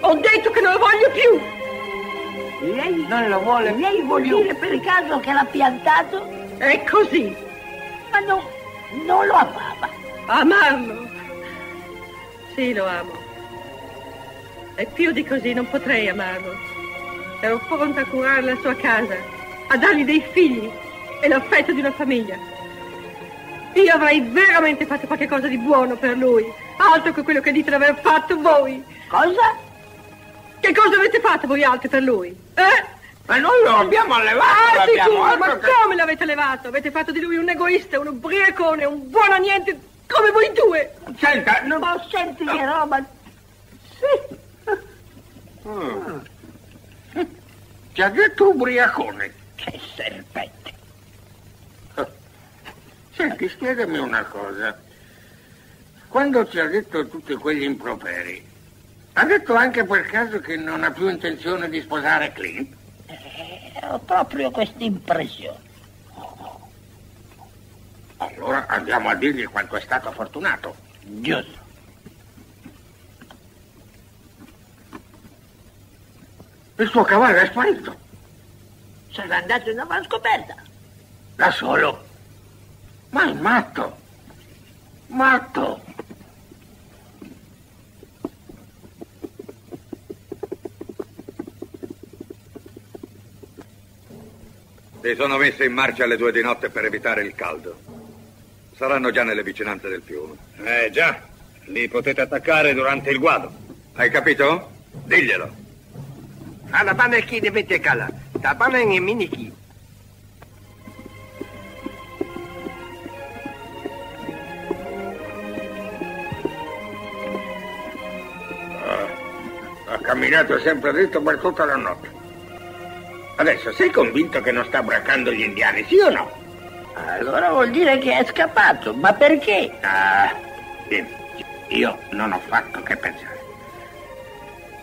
Ho detto che non lo voglio più. Lei non lo vuole Lei vuol dire per caso che l'ha piantato? È così. Ma no, non lo amava. Amarlo? Sì, lo amo. E più di così non potrei amarlo. Ero pronta a curare la sua casa, a dargli dei figli e l'affetto di una famiglia. Io avrei veramente fatto qualche cosa di buono per lui, altro che quello che dite di aver fatto voi. Cosa? Che cosa avete fatto voi altri per lui? Eh? Ma noi lo abbiamo allevato, Ah, sicuro, ma che- come l'avete levato? Avete fatto di lui un egoista, un ubriacone, un buono a niente, come voi due. Senta, non... Oh, senti che roba. Mm. Ti ha detto ubriacone. Che serpente. Senti, spiegami una cosa. Quando ti ha detto tutti quegli improperi, ha detto anche per caso che non ha più intenzione di sposare Clint? Eh, ho proprio questa impressione. Allora andiamo a dirgli quanto è stato fortunato. Giusto. Il suo cavallo è sparito. Sarà andato in avanscoperta. Da solo. Ma è matto. Matto. Si sono messe in marcia alle due di notte per evitare il caldo. Saranno già nelle vicinanze del fiume. Eh già, li potete attaccare durante il guado. Hai capito? Diglielo. Alla banda chi dovete cala. Tapana in miniki. Ha camminato sempre dritto per tutta la notte. Adesso sei convinto che non sta braccando gli indiani, sì o no? Allora vuol dire che è scappato. Ma perché? Ah, io non ho fatto che pensare.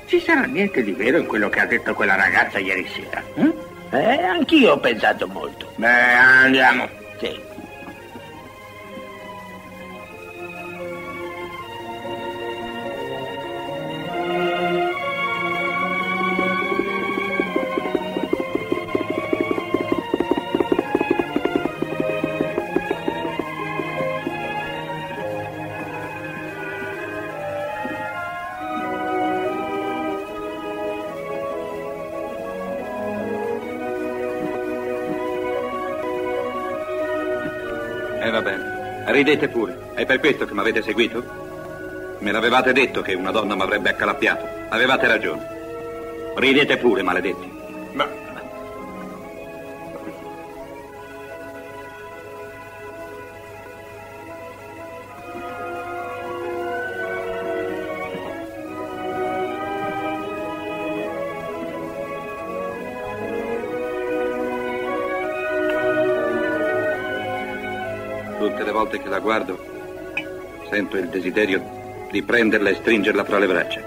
Ci sarà niente di vero in quello che ha detto quella ragazza ieri sera? hm? Eh, anch'io ho pensato molto. Beh, andiamo. Sì. Ridete pure. È per questo che mi avete seguito? Me l'avevate detto che una donna mi avrebbe accalappiato. Avevate ragione. Ridete pure, maledetti. Volte che la guardo, sento il desiderio di prenderla e stringerla fra le braccia.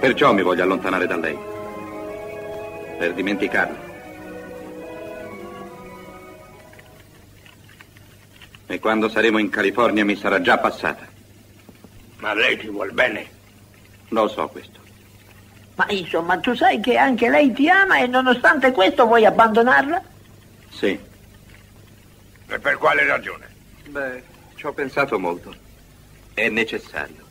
Perciò mi voglio allontanare da lei. Per dimenticarla. E quando saremo in California mi sarà già passata. Ma lei ti vuol bene? Lo so questo. Ma insomma, tu sai che anche lei ti ama e nonostante questo vuoi abbandonarla? Sì. E per quale ragione? Beh, ci ho pensato molto. È necessario.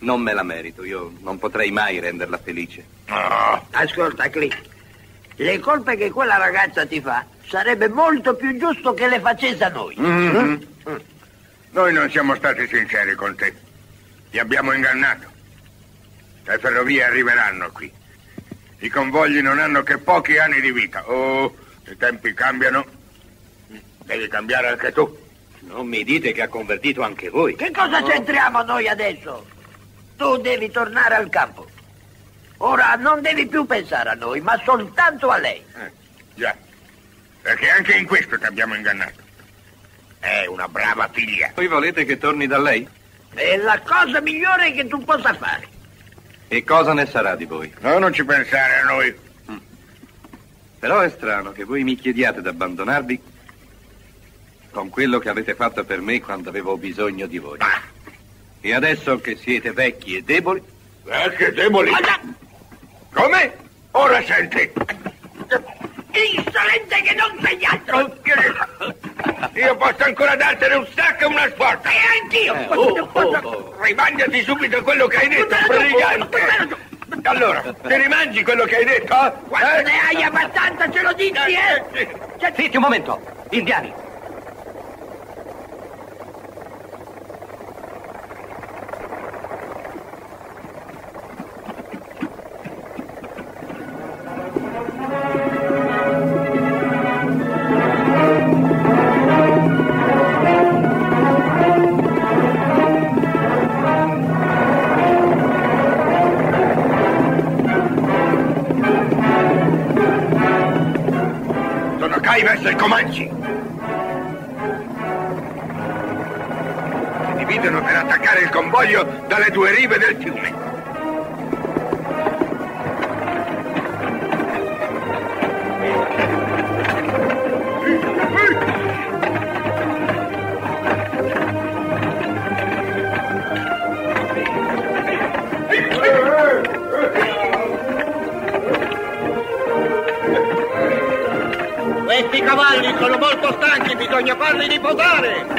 Non me la merito, io non potrei mai renderla felice. Ascolta, Clint. Le colpe che quella ragazza ti fa sarebbe molto più giusto che le facesse a noi. Mhm. Noi non siamo stati sinceri con te. Ti abbiamo ingannato. Le ferrovie arriveranno qui. I convogli non hanno che pochi anni di vita. Oh, i tempi cambiano. Devi cambiare anche tu. Non mi dite che ha convertito anche voi. Che cosa c'entriamo noi adesso? Tu devi tornare al campo. Ora non devi più pensare a noi, ma soltanto a lei. Già. Perché anche in questo ti abbiamo ingannato. È una brava figlia. Voi volete che torni da lei? È la cosa migliore che tu possa fare. E cosa ne sarà di voi? No, non ci pensare a noi. Però è strano che voi mi chiediate di abbandonarvi con quello che avete fatto per me quando avevo bisogno di voi. E adesso che siete vecchi e deboli... Vecchi e deboli? Come? Ora senti. Insolente che non sei altro! Io posso ancora dartene un sacco e una sporta. E anch'io! Eh, oh, oh, oh. Rimangiati subito quello che hai detto, brigante. Allora, ti rimangi quello che hai detto? eh? Quando ne hai abbastanza ce lo dici, eh? Zitti un momento, indiani. Caivers e Comanci. Si dividono per attaccare il convoglio dalle due rive del fiume. Cavalli sono molto stanchi, bisogna farli riposare.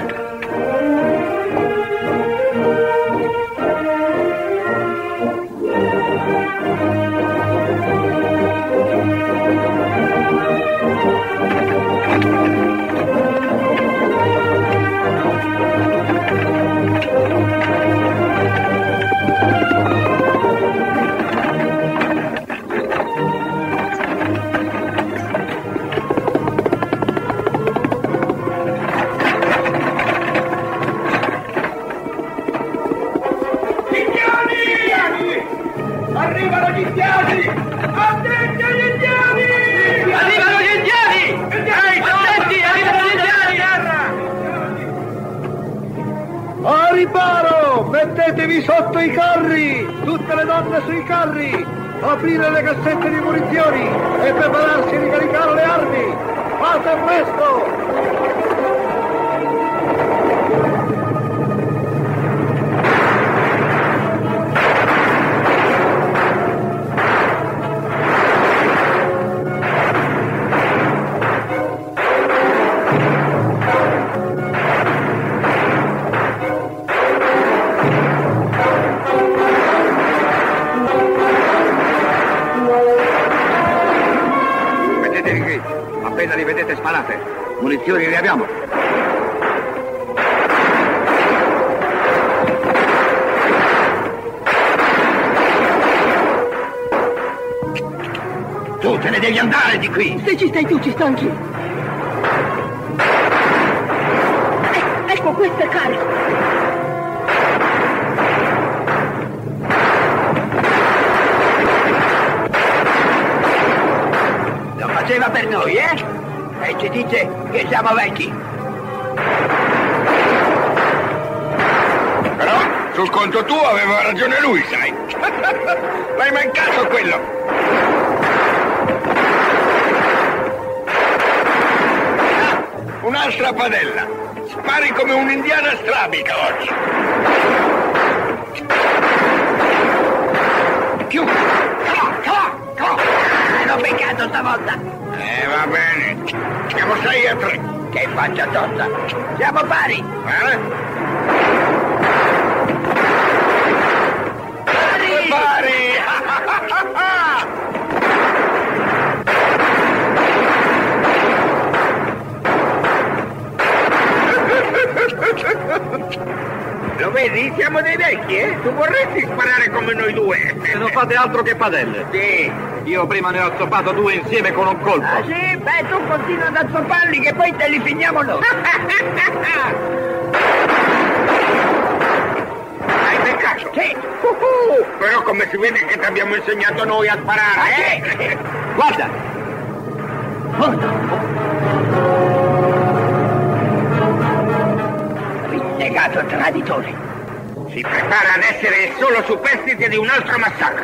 Andare di qui! Se ci stai tu, ci sto anch'io. Eh, ecco, questo è carico. Lo faceva per noi, eh? E ci dice che siamo vecchi. Però sul conto tuo aveva ragione lui, sai. [LAUGHS] L'hai mancato quello. Un'altra padella. Spari come un'indiana strabica oggi. Più! Ca, ca, ca! Ah, l'ho beccato stavolta! Eh, va bene. Siamo sei a tre. Che faccia tosta! Siamo pari! Eh? Pari! Pari! Lo vedi? Siamo dei vecchi, eh? Tu vorresti sparare come noi due. Se non fate altro che padelle. Sì. Io prima ne ho azzoppato due insieme con un colpo. Ah sì? Beh, tu continua ad azzopparli che poi te li finiamo noi! [LAUGHS] Hai beccato? Sì! Uh-huh. Però come si vede che ti abbiamo insegnato noi a sparare, eh? Guarda! Rinnegato traditore! Si prepara ad essere solo superstite di un altro massacro.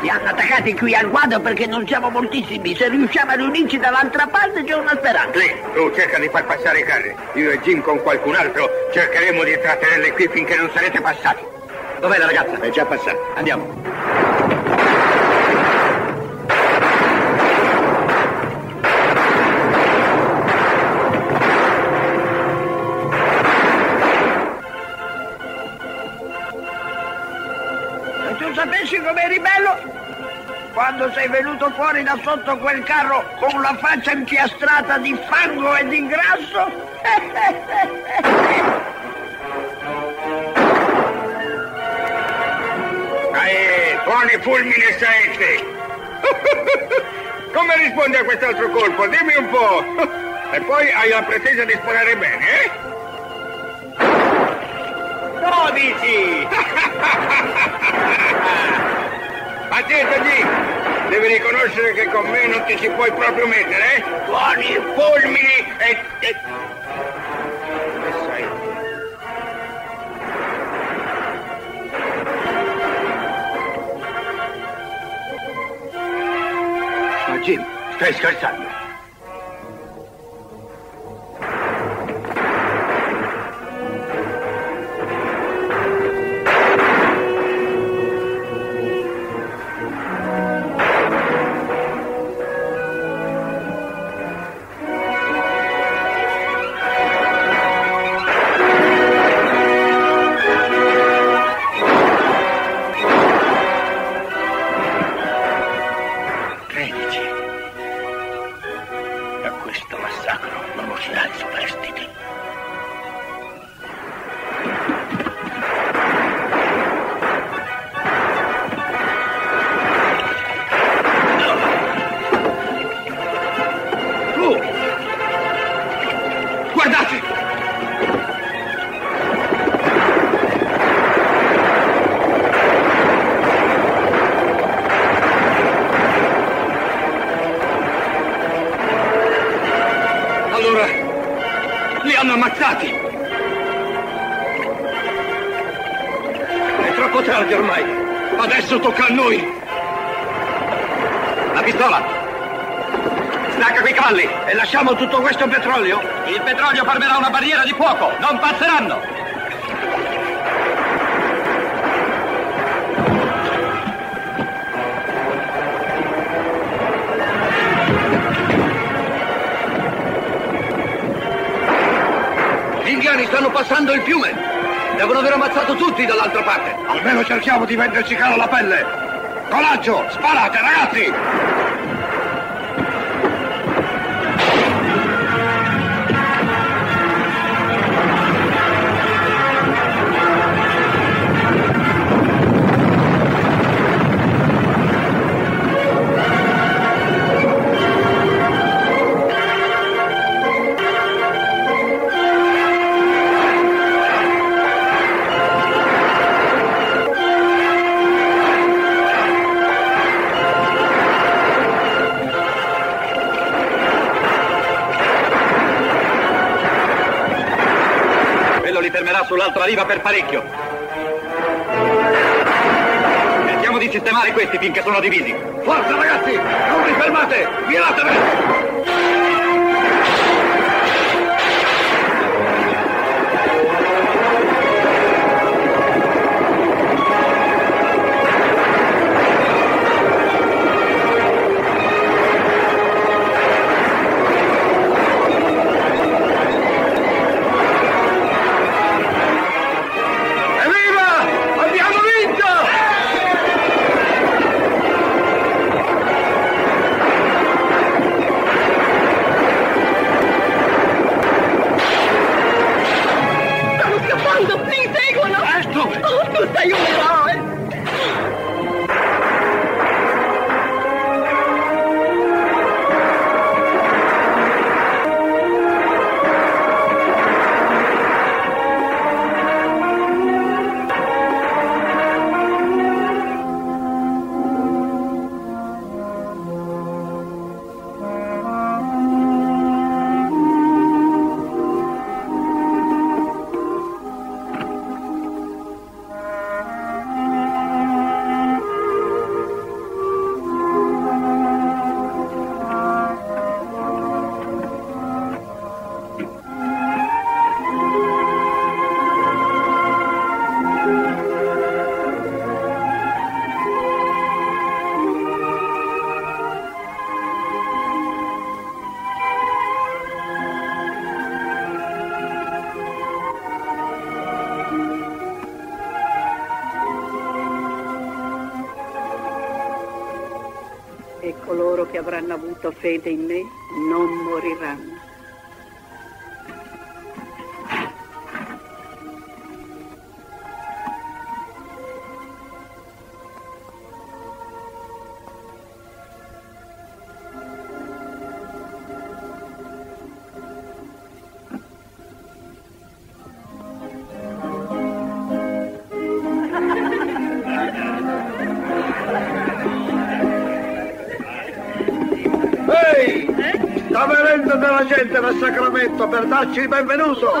Ti hanno attaccati qui al guado perché non siamo moltissimi. Se riusciamo a riunirci dall'altra parte c'è una speranza. Sì, tu cerca di far passare i carri. Io e Jim con qualcun altro cercheremo di trattenerle qui finché non sarete passati. Dov'è la ragazza? È già passata. Andiamo. Quando sei venuto fuori da sotto quel carro con la faccia impiastrata di fango e di grasso. [LAUGHS] Dai, buoni fulmine saette. [LAUGHS] Come rispondi a quest'altro colpo? Dimmi un po'. [LAUGHS] E poi hai la pretesa di sparare bene, eh? 12! Pazienza, G! Devi riconoscere che con me non ti ci puoi proprio mettere, eh? Tuoni, fulmini e... e... Ma Jim, stai scherzando? Questo massacro non uscirai superstite. E lasciamo tutto questo petrolio. Il petrolio formerà una barriera di fuoco. Non passeranno. Gli indiani stanno passando il fiume. Devono aver ammazzato tutti dall'altra parte. Almeno cerchiamo di venderci caro la pelle! Coraggio! Sparate, ragazzi! Fermerà sull'altra riva per parecchio. Cerchiamo di sistemare questi finché sono divisi. Forza, ragazzi! Non vi fermate! Viratevi! Avranno avuto fede in me Sacramento per darci il benvenuto.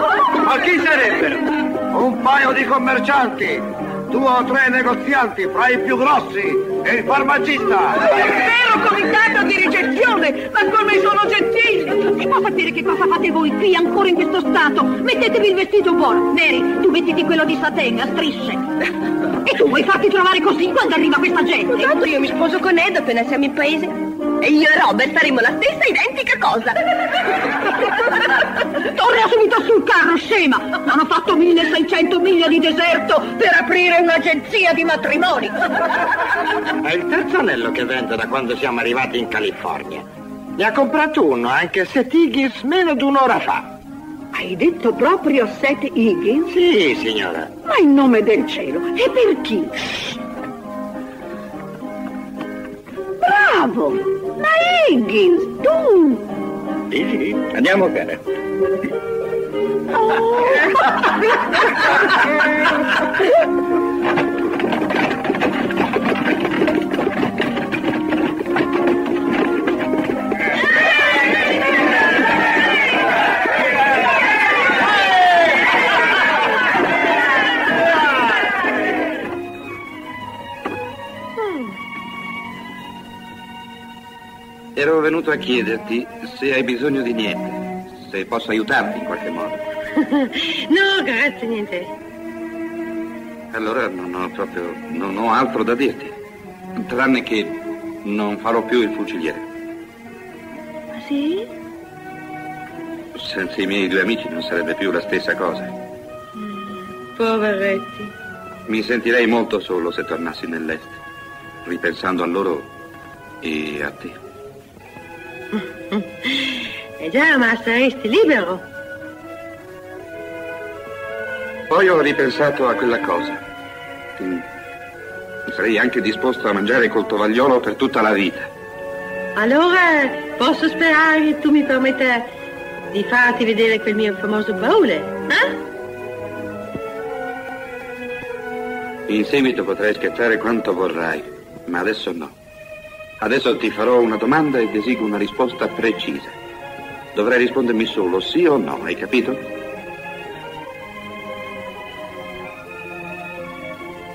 Ma chi sarebbero? Un paio di commercianti, due o tre negozianti fra i più grossi e il farmacista. Il vero comitato di ricezione! Ma come sono gentili! Si può sapere che cosa fate voi qui ancora in questo stato? Mettetevi il vestito buono. Mary, tu mettiti quello di satene a strisce. E tu vuoi farti trovare così quando arriva questa gente? Tanto io mi sposo con Ed appena siamo in paese. E io e Robert faremo la stessa identica cosa. Torna subito sul carro, scema! Hanno fatto 1600 miglia di deserto per aprire un'agenzia di matrimoni. È il terzo anello che vende da quando siamo arrivati in California. Ne ha comprato uno anche Seth Higgins meno di un'ora fa. Hai detto proprio Seth Higgins? Sì, signora. Ma in nome del cielo, e per chi? Bravo! Ma Higgins, tu! Sì, sì, andiamo bene. Ero venuto a chiederti se hai bisogno di niente, se posso aiutarti in qualche modo. [LAUGHS] no, grazie, niente. Allora non ho proprio. non ho altro da dirti. Tranne che non farò più il fuciliere. Ma sì? Senza i miei due amici non sarebbe più la stessa cosa. Poveretti. Mi sentirei molto solo se tornassi nell'est, ripensando a loro e a te. [LAUGHS] Eh già, ma saresti libero. Poi ho ripensato a quella cosa. Mm. Sarei anche disposto a mangiare col tovagliolo per tutta la vita. Allora posso sperare che tu mi permetta di farti vedere quel mio famoso baule, eh? In seguito potrai scherzare quanto vorrai, ma adesso no. Adesso ti farò una domanda ed esigo una risposta precisa. Dovrei rispondermi solo sì o no, hai capito?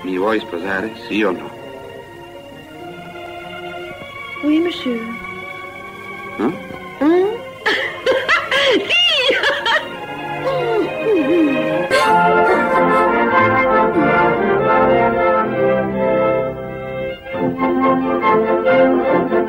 Mi vuoi sposare, sì o no? Oui, monsieur. Hm? Mm? [LAUGHS] [LAUGHS] [LAUGHS]